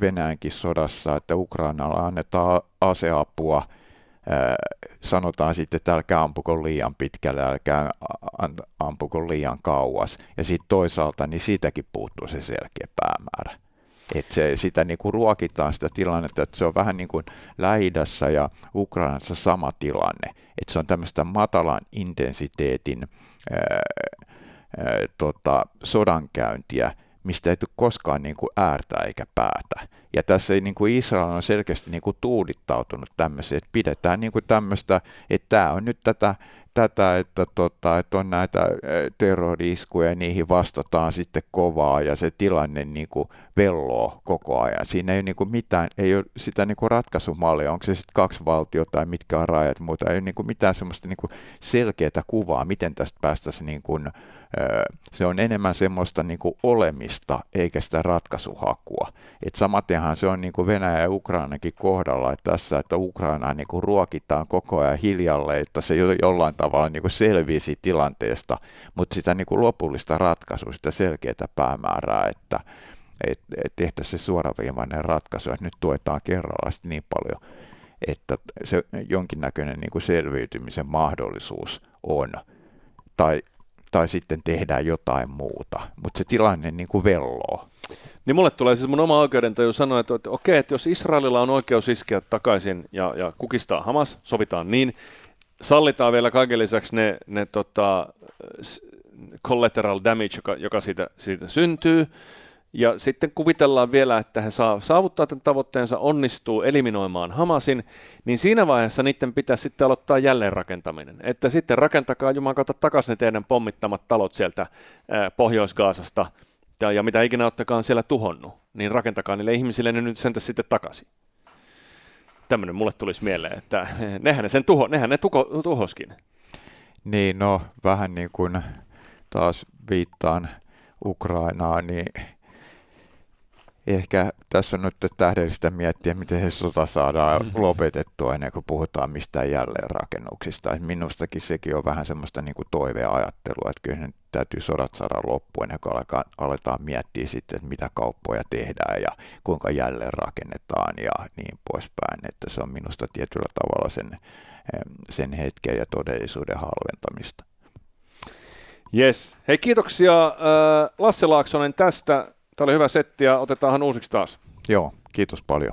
Venäjänkin sodassa, että Ukrainalla annetaan aseapua, äh, sanotaan sitten, että älkää ampuko liian pitkälle, älkää ampuko liian kauas. Ja sitten toisaalta, niin siitäkin puuttuu se selkeä päämäärä että se, sitä niin kuin ruokitaan sitä tilannetta, että se on vähän niin kuin lähidässä ja Ukrainassa sama tilanne, että se on tämmöistä matalan intensiteetin ää, ää, tota, sodankäyntiä, mistä ei tule koskaan niin kuin äärtä eikä päätä. Ja tässä niin kuin Israel on selkeästi niin kuin tuudittautunut tämmöiseen, että pidetään niin kuin tämmöistä, että tämä on nyt tätä tätä, että, tota, että on näitä terrori-iskuja ja niihin vastataan sitten kovaa ja se tilanne niin kuin velloo koko ajan. Siinä ei ole niin kuin mitään, ei ole sitä niin kuin ratkaisumallia, onko se sitten kaksi valtiota tai mitkä on rajat, mutta ei ole niin kuin mitään semmoista niin kuin selkeää kuvaa, miten tästä päästäisiin niin kuin, se on enemmän semmoista niin kuin olemista eikä sitä ratkaisuhakua. Et samatenhan se on niin kuin Venäjä ja Ukrainakin kohdalla, että tässä, että Ukraina niin kuin ruokitaan koko ajan hiljalle, että se jollain tavalla niin kuin selviisi tilanteesta, mutta sitä niin kuin lopullista ratkaisua, sitä selkeää päämäärää, että et, et tehtäisiin se suoraviivainen ratkaisu, että nyt tuetaan kerralla niin paljon, että se jonkinnäköinen niin kuin selviytymisen mahdollisuus on. Tai tai sitten tehdään jotain muuta. Mutta se tilanne niin kuin velloo.
Niin mulle tulee siis mun oma oikeudentaju sanoa, että, että okei, että jos Israelilla on oikeus iskeä takaisin ja, ja kukistaa Hamas, sovitaan niin, sallitaan vielä kaiken lisäksi ne, ne tota, collateral damage, joka, joka siitä, siitä syntyy, ja sitten kuvitellaan vielä, että he saa saavuttaa tämän tavoitteensa, onnistuu eliminoimaan Hamasin, niin siinä vaiheessa niiden pitäisi sitten aloittaa jälleenrakentaminen. Että sitten rakentakaa Jumalan kautta takaisin teidän pommittamat talot sieltä Pohjois-Gaasasta, ja, ja mitä ikinä ottakaan siellä tuhonnut, niin rakentakaa niille ihmisille ne nyt sentä sitten takaisin. Tämmöinen mulle tulisi mieleen, että nehän ne sen tuho, nehän ne tuko, tuhoskin.
Niin, no vähän niin kuin taas viittaan Ukrainaa, niin ehkä tässä on nyt tähdellistä miettiä, miten se sota saadaan mm-hmm. lopetettua ennen kuin puhutaan mistään jälleenrakennuksista. Minustakin sekin on vähän semmoista niin kuin toiveajattelua, että kyllä täytyy sodat saada loppuun ennen kuin aletaan miettiä sitten, että mitä kauppoja tehdään ja kuinka jälleen rakennetaan ja niin poispäin. Että se on minusta tietyllä tavalla sen, sen hetken ja todellisuuden halventamista.
Yes. Hei kiitoksia Lasse Laaksonen tästä. Tämä oli hyvä setti ja otetaanhan uusiksi taas.
Joo, kiitos paljon.